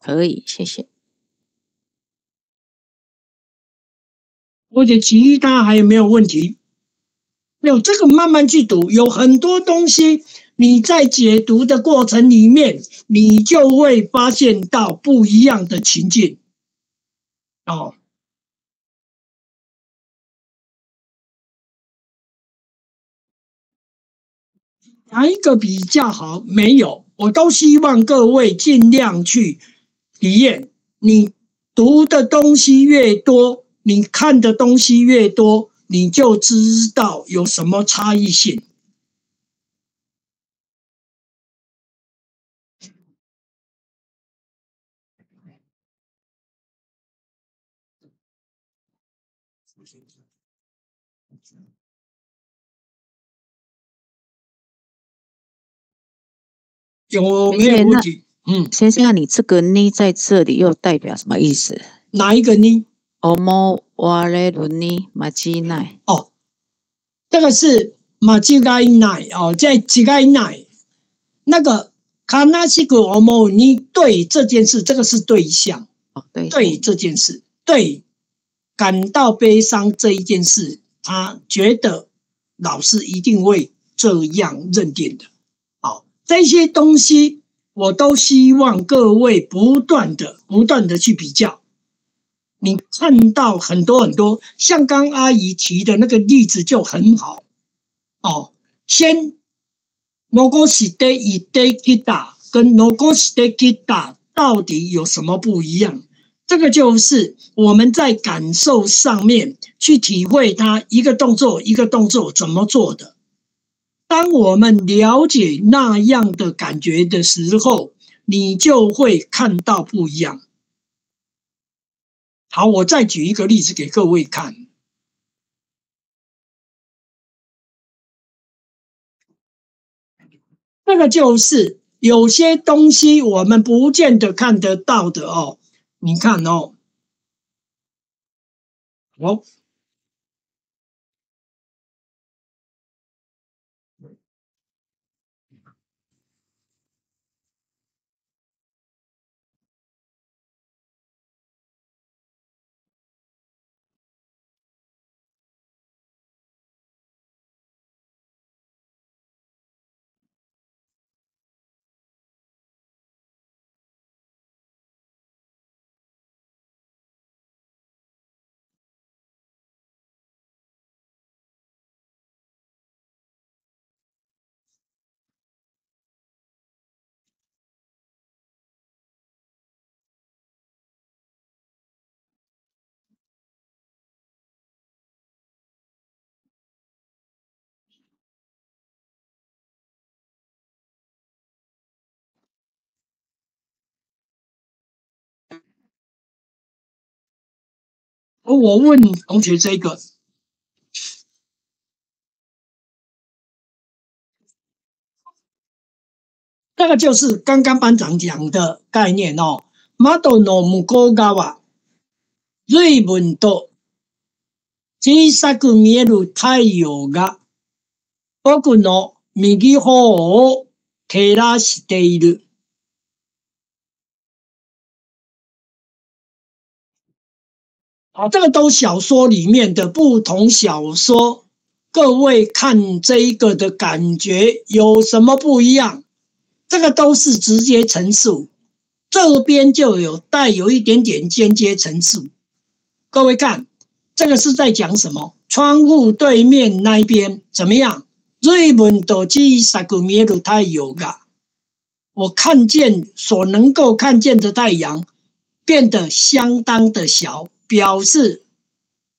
C: 可以，谢谢。
A: 或者其他还有没有问题？没有，这个慢慢去读，有很多东西你在解读的过程里面，你就会发现到不一样的情境。哦。哪一个比较好？没有，我都希望各位尽量去体验。你读的东西越多，你看的东西越多，你就知道有什么差异性。有没有问题？嗯，
C: 先生，你这个呢在这里又代表什么意思？
A: 哪一个呢
C: ？omo ware luni majinai
A: 哦，这个是马吉盖奈哦，在基盖奈那个卡纳西古欧莫尼对这件事，这个是对象，
C: 哦，对
A: 对这件事，对感到悲伤这一件事，他觉得老师一定会这样认定的。这些东西我都希望各位不断的、不断的去比较。你看到很多很多，像刚阿姨提的那个例子就很好哦。先 no go s t a y d a kita 跟 no go s t a y kita 到底有什么不一样？这个就是我们在感受上面去体会它一个动作一个动作怎么做的。当我们了解那样的感觉的时候，你就会看到不一样。好，我再举一个例子给各位看。这个就是有些东西我们不见得看得到的哦。你看哦，好，我问同学这个，这个就是刚刚班长讲的概念哦。窓の向こう側、随分と小さく見える太陽が僕の右方を照らしている。 啊，这个都小说里面的不同小说，各位看这一个的感觉有什么不一样？这个都是直接陈述，这边就有带有一点点间接陈述。各位看，这个是在讲什么？窗户对面那一边怎么样？瑞文的基萨古米鲁太有噶，我看见所能够看见的太阳变得相当的小。表示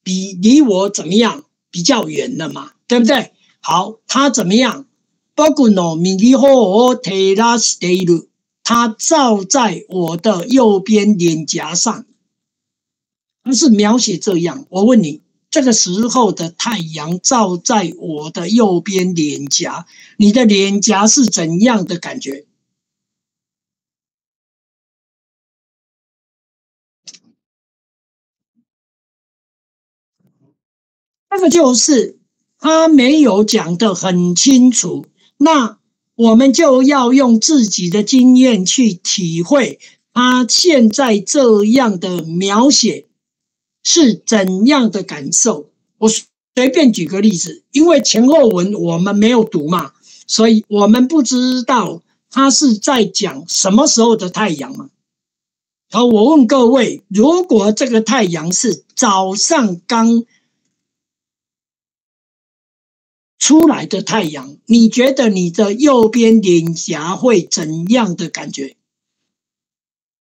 A: 比离我怎么样比较远了嘛，对不对？好，它怎么样？包括呢，米利霍我提拉斯德鲁，它照在我的右边脸颊上，它是描写这样。我问你，这个时候的太阳照在我的右边脸颊，你的脸颊是怎样的感觉？这个就是他没有讲得很清楚，那我们就要用自己的经验去体会他现在这样的描写是怎样的感受。我随便举个例子，因为前后文我们没有读嘛，所以我们不知道他是在讲什么时候的太阳嘛。好，我问各位，如果这个太阳是早上刚出来的太阳，你觉得你的右边脸颊会怎样的感觉？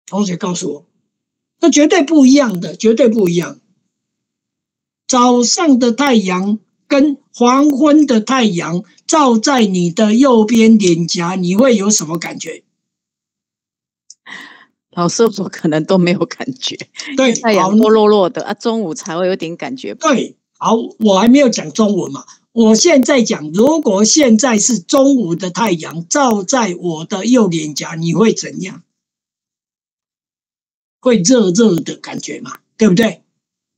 A: 同学告诉我，那绝对不一样的，绝对不一样。早上的太阳跟黄昏的太阳照在你的右边脸颊，你会有什么感觉？
C: 老师，我可能都没有感觉，
A: 对，
C: 太阳都落落的啊，中午才会有点感觉。
A: 对，好，我还没有讲中文嘛。我现在讲，如果现在是中午的太阳照在我的右脸颊，你会怎样？会热热的感觉嘛，对不对？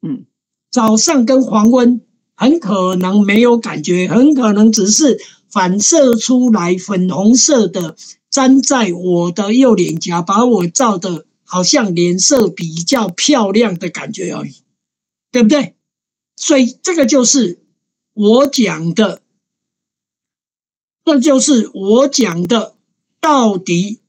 C: 嗯，
A: 早上跟黄昏很可能没有感觉，很可能只是反射出来粉红色的粘在我的右脸颊，把我照的好像脸色比较漂亮的感觉而已，对不对？所以这个就是我讲的，这就是我讲的，到底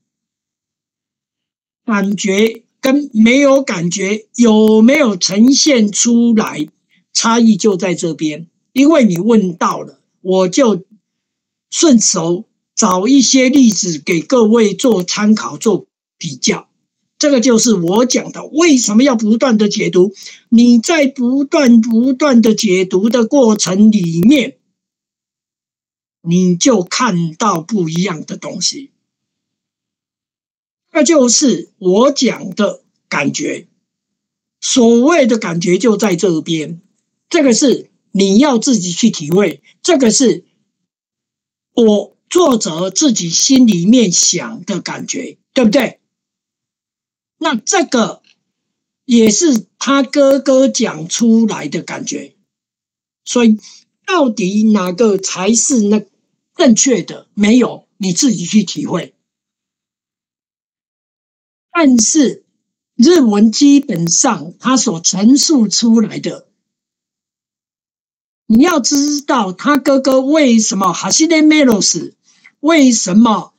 A: 感觉跟没有感觉有没有呈现出来？差异就在这边，因为你问到了，我就顺手找一些例子给各位做参考、做比较。这个就是我讲的，为什么要不断的解读？你在不断不断的解读的过程里面，你就看到不一样的东西。那就是我讲的感觉。所谓的感觉就在这边，这个是你要自己去体会，这个是我作者自己心里面想的感觉，对不对？那这个也是他哥哥讲出来的感觉，所以到底哪个才是那正确的？没有，你自己去体会。但是日文基本上他所陈述出来的，你要知道他哥哥为什么哈西内梅罗斯为什么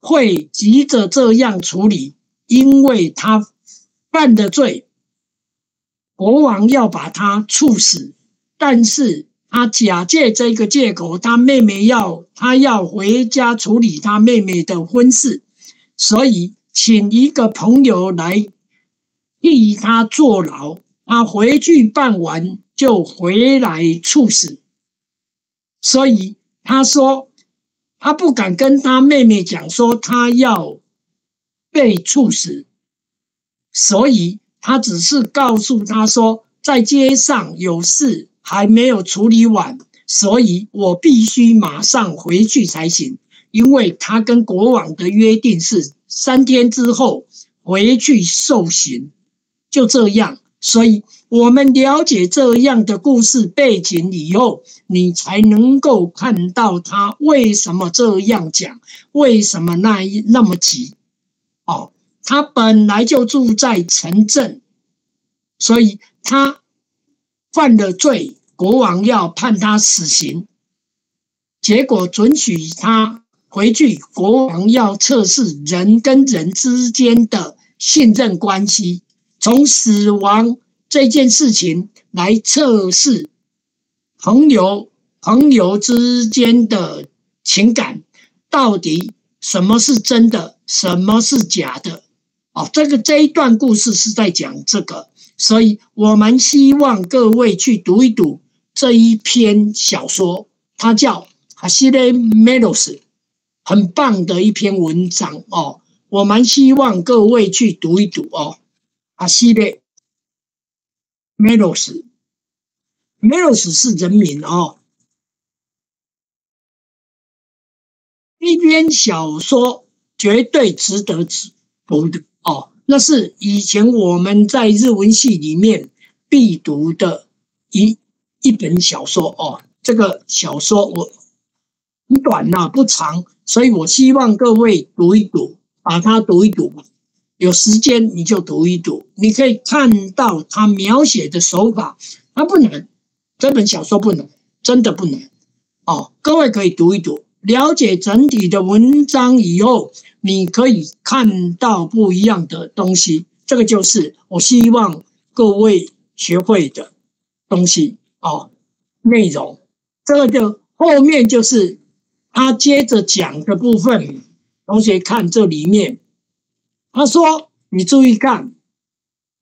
A: 会急着这样处理？因为他犯的罪，国王要把他处死，但是他假借这个借口，他妹妹要他要回家处理他妹妹的婚事，所以请一个朋友来替他坐牢，他回去办完就回来处死，所以他说他不敢跟他妹妹讲说他要。被处死，所以他只是告诉他说，在街上有事还没有处理完，所以我必须马上回去才行。因为他跟国王的约定是三天之后回去受刑，就这样。所以我们了解这样的故事背景以后，你才能够看到他为什么这样讲，为什么那那么急。哦，他本来就住在城镇，所以他犯了罪，国王要判他死刑。结果准许他回去，国王要测试人跟人之间的信任关系，从死亡这件事情来测试朋友朋友之间的情感，到底什么是真的？什么是假的？哦，这个这一段故事是在讲这个，所以我们希望各位去读一读这一篇小说，它叫《哈西雷梅罗斯》，很棒的一篇文章哦。我们希望各位去读一读哦，《哈西雷梅罗斯》，梅罗斯是人名哦。篇小说。绝对值得读的哦，那是以前我们在日文系里面必读的一一本小说哦。这个小说我很短呐，不长，所以我希望各位读一读，把它读一读。有时间你就读一读，你可以看到他描写的手法，它不难，这本小说不难，真的不难哦。各位可以读一读。了解整体的文章以后，你可以看到不一样的东西。这个就是我希望各位学会的东西哦，内容。这个就后面就是他接着讲的部分。同学看这里面，他说：“你注意看，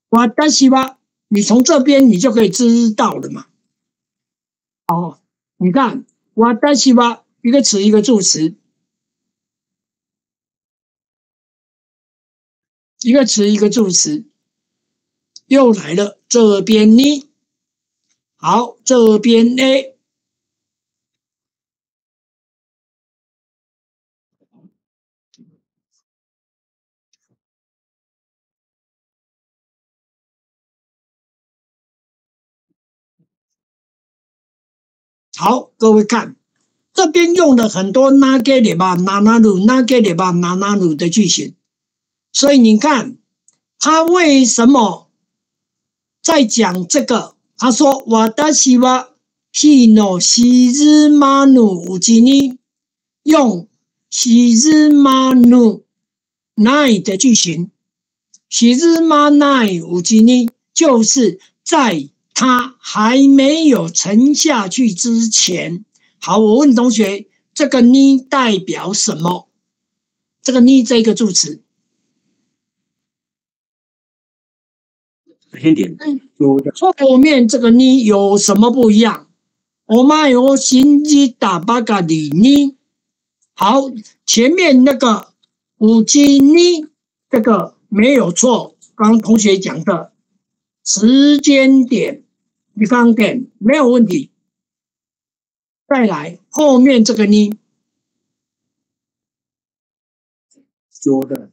A: 我担心吧，你从这边你就可以知道了嘛。”哦，你看，我担心吧。一个词一个助词一个词一个助词。又来了这边呢？好这边呢？好各位看。这边用了很多那给里吧，那那鲁，那给里吧，那那鲁的句型，所以你看他为什么在讲这个？他说：“我的希望是诺西日马努乌吉尼用西日马努奈的句型，西日马奈乌吉尼就是在。”他还没有沉下去之前，好，我问同学，这个呢代表什么？这个呢这个助词，
B: 先点，
D: 有的
A: 后面这个呢有什么不一样？我妈有心机打八个里呢？好，前面那个五级呢，这个没有错，刚同学讲的时间点。地方点没有问题，再来后面这个呢？
D: 说的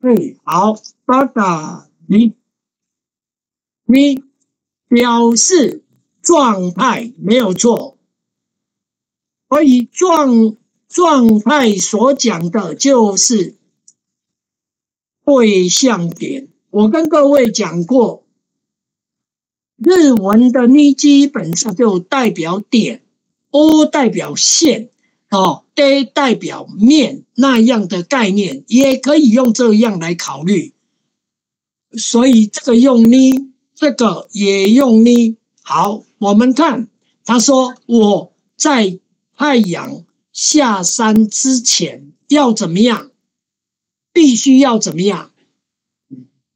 A: 对，好，八打你你表示状态没有错，所以状状态所讲的就是对象点。我跟各位讲过。日文的呢，基本上就代表点，o 代表线，哦，d 代表面那样的概念，也可以用这样来考虑。所以这个用呢，这个也用呢。好，我们看，他说我在太阳下山之前要怎么样？必须要怎么样？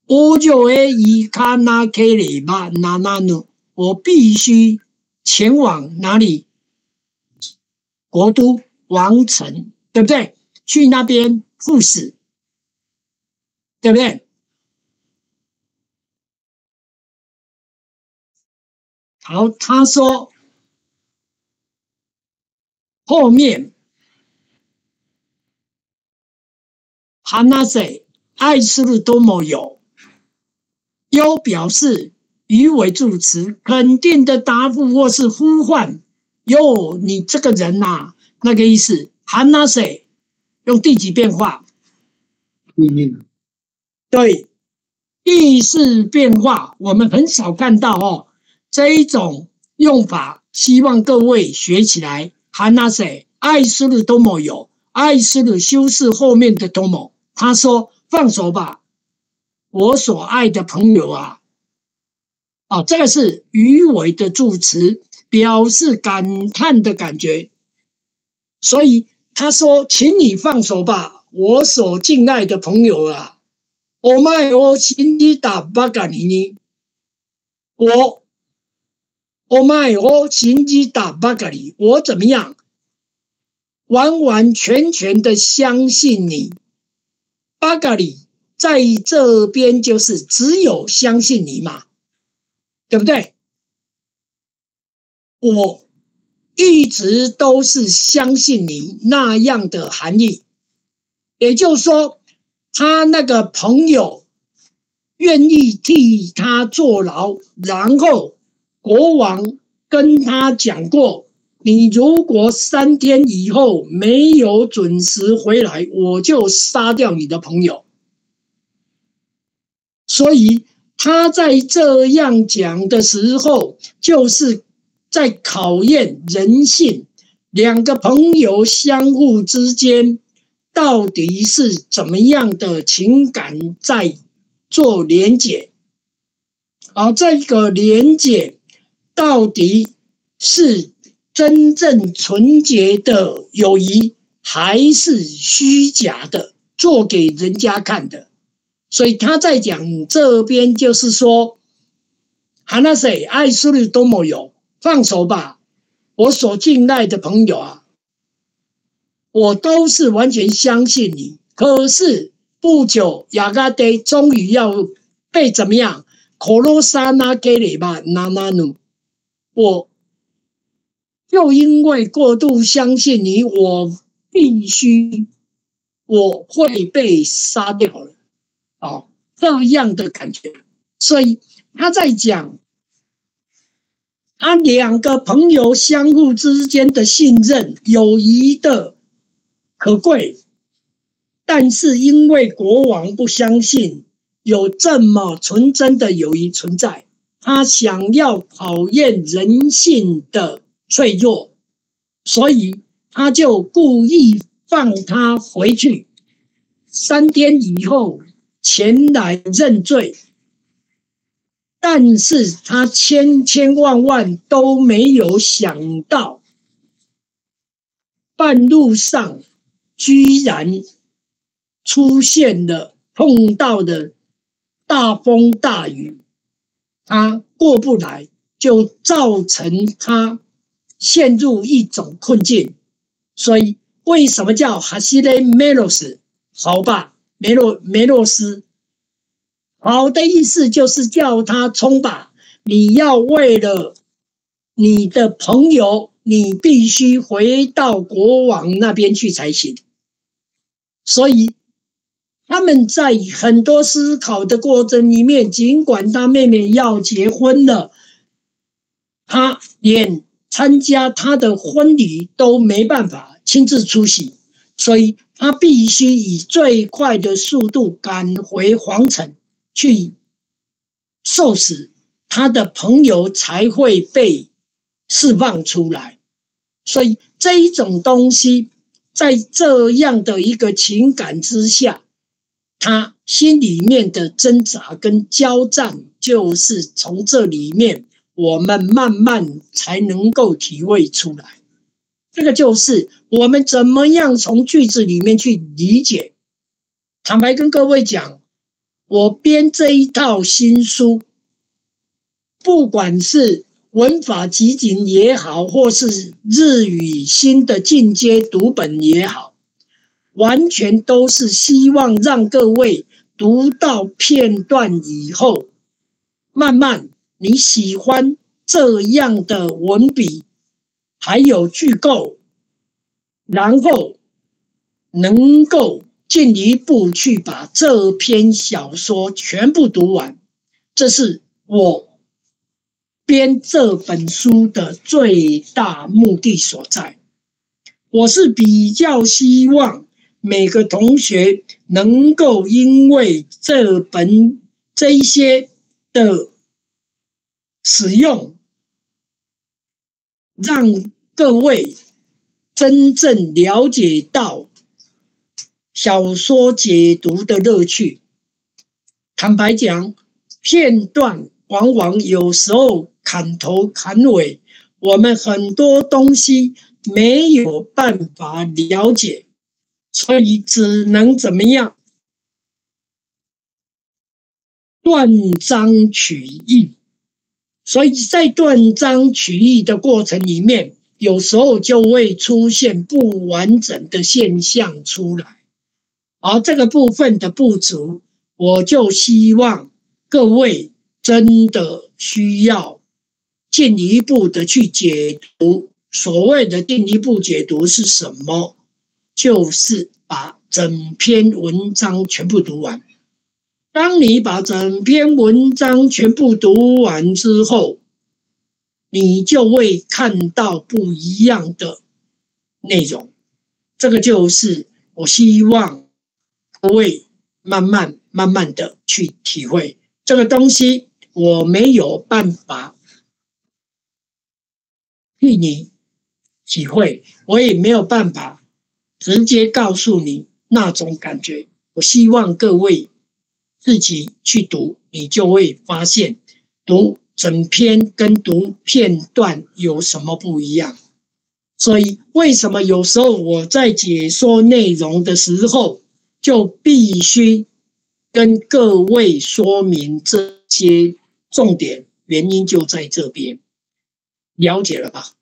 A: 我就会以卡纳克里巴那那努，我必须前往哪里？国都王城，对不对？去那边赴死，对不对？好，他说后面哈纳塞爱斯路多么有。表示语尾助词，肯定的答复或是呼唤。哟，你这个人呐，那个意思。喊那谁？用第几变化？
D: 命令。
A: 对，意识变化，我们很少看到哦。这一种用法，希望各位学起来。喊那谁？爱斯的多么有？爱斯的修饰后面的多么？他说：“放手吧。”我所爱的朋友啊，啊，这个是鱼尾的助词，表示感叹的感觉。所以他说：“请你放手吧，我所敬爱的朋友啊。”我卖我心里打巴嘎尼尼，我我卖我心里打巴嘎里，我怎么样？完完全全的相信你，巴嘎里。在这边就是只有相信你嘛，对不对？我一直都是相信你那样的含义，也就是说，他那个朋友愿意替他坐牢，然后国王跟他讲过，你如果三天以后没有准时回来，我就杀掉你的朋友。所以他在这样讲的时候，就是在考验人性。两个朋友相互之间到底是怎么样的情感在做连结？而这个连结到底是真正纯洁的友谊，还是虚假的做给人家看的？所以他在讲这边就是说，哈那谁爱苏里都没有放手吧，我所敬爱的朋友啊，我都是完全相信你。可是不久雅加德终于要被怎么样？可罗萨那给里吧，那那努，我又因为过度相信你，我必须我会被杀掉了。哦，这样的感觉，所以他在讲他两个朋友相互之间的信任、友谊的可贵，但是因为国王不相信有这么纯真的友谊存在，他想要考验人性的脆弱，所以他就故意放他回去。三天以后前来认罪。但是他千千万万都没有想到，半路上居然出现了碰到的大风大雨，他过不来，就造成他陷入一种困境。所以，为什么叫哈西雷梅罗斯？好吧，梅洛梅洛斯。好的意思就是叫他冲吧！你要为了你的朋友，你必须回到国王那边去才行。所以他们在很多思考的过程里面，尽管他妹妹要结婚了，他连参加他的婚礼都没办法亲自出席，所以他必须以最快的速度赶回皇城。去受死，他的朋友才会被释放出来。所以这一种东西，在这样的一个情感之下，他心里面的挣扎跟交战，就是从这里面我们慢慢才能够体会出来。这个就是我们怎么样从句子里面去理解。坦白跟各位讲。我编这一套新书，不管是文法集锦也好，或是日语新的进阶读本也好，完全都是希望让各位读到片段以后，慢慢你喜欢这样的文笔，还有句构，然后能够。进一步去把这篇小说全部读完，这是我编这本书的最大目的所在。我是比较希望每个同学能够因为这本这一些的使用，让各位真正了解到。小说解读的乐趣，坦白讲，片段往往有时候砍头砍尾，我们很多东西没有办法了解，所以只能怎么样断章取义。所以在断章取义的过程里面，有时候就会出现不完整的现象出来。而这个部分的不足，我就希望各位真的需要进一步的去解读。所谓的进一步解读是什么？就是把整篇文章全部读完。当你把整篇文章全部读完之后，你就会看到不一样的内容。这个就是我希望。不会慢慢慢慢的去体会这个东西，我没有办法替你体会，我也没有办法直接告诉你那种感觉。我希望各位自己去读，你就会发现读整篇跟读片段有什么不一样。所以，为什么有时候我在解说内容的时候？就必须跟各位说明这些重点，原因就在这边，了解了吧？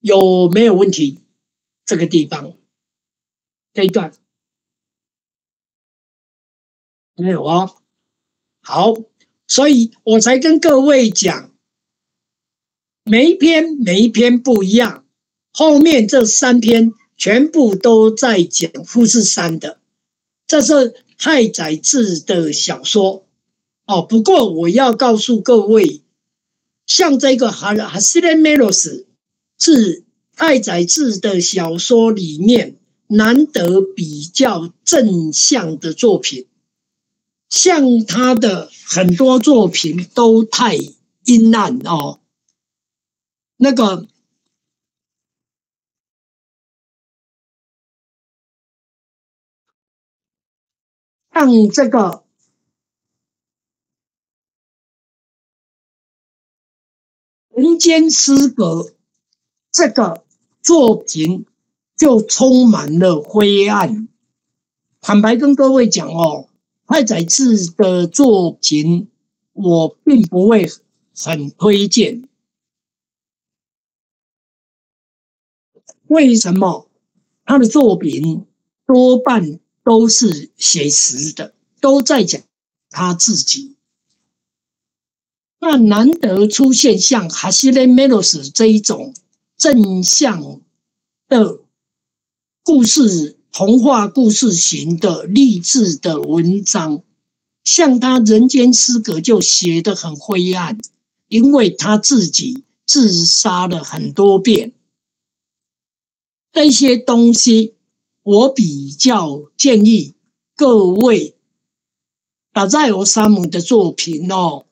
A: 有没有问题？这个地方这一段没有啊？好，所以我才跟各位讲，每一篇每一篇不一样，后面这三篇全部都在讲富士山的。这是太宰治的小说哦。不过我要告诉各位，像这个哈哈西雷梅罗斯是太宰治的小说里面难得比较正向的作品，像他的很多作品都太阴暗哦，那个。像这个《人间失格》这个作品就充满了灰暗。坦白跟各位讲哦，太宰治的作品我并不会很推荐。为什么？他的作品多半。都是写实的，都在讲他自己。那难得出现像哈西雷梅罗斯这一种正向的故事、童话故事型的励志的文章，像他《人间失格》就写得很灰暗，因为他自己自杀了很多遍，这些东西。我比较建议各位，打在我沙姆的作品哦，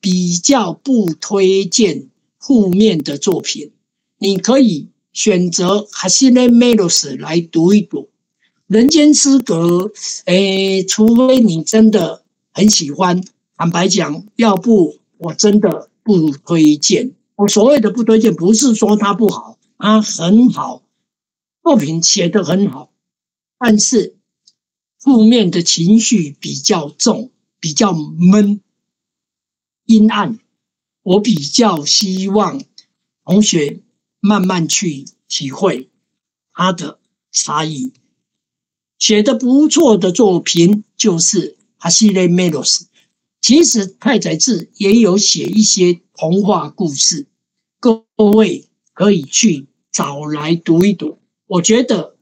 A: 比较不推荐负面的作品。你可以选择《哈西内梅罗斯》来读一读，《人间失格》。诶，除非你真的很喜欢，坦白讲，要不我真的不推荐。我所谓的不推荐，不是说它不好，它很好，作品写得很好。但是负面的情绪比较重，比较闷、阴暗。我比较希望同学慢慢去体会他的差异。写的不错的作品就是《哈西雷梅罗斯》。其实太宰治也有写一些童话故事，各位可以去找来读一读。我觉得。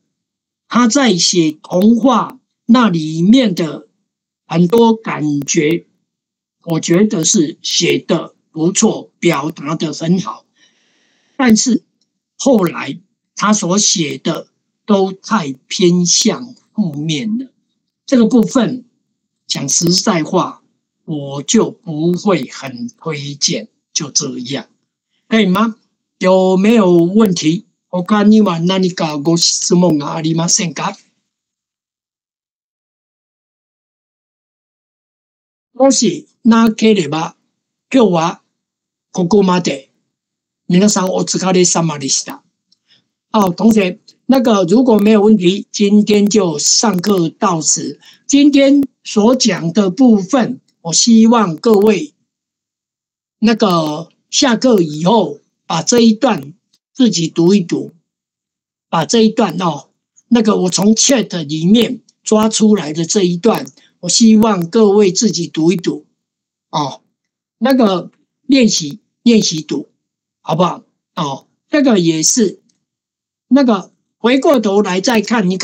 A: 他在写童话那里面的很多感觉，我觉得是写的不错，表达的很好。但是后来他所写的都太偏向负面了，这个部分讲实在话，我就不会很推荐。就这样，可以吗？有没有问题？他には何かご質問がありませんかもしなければ、今日はここまで。皆さんお疲れ様でした。好，同学，那个如果没有问题，今天就上课到此。今天所讲的部分，我希望各位那个下课以后把这一段。自己读一读，把这一段哦，那个我从 chat 里面抓出来的这一段，我希望各位自己读一读哦，那个练习练习读，好不好？哦，那个也是那个回过头来再看，一看。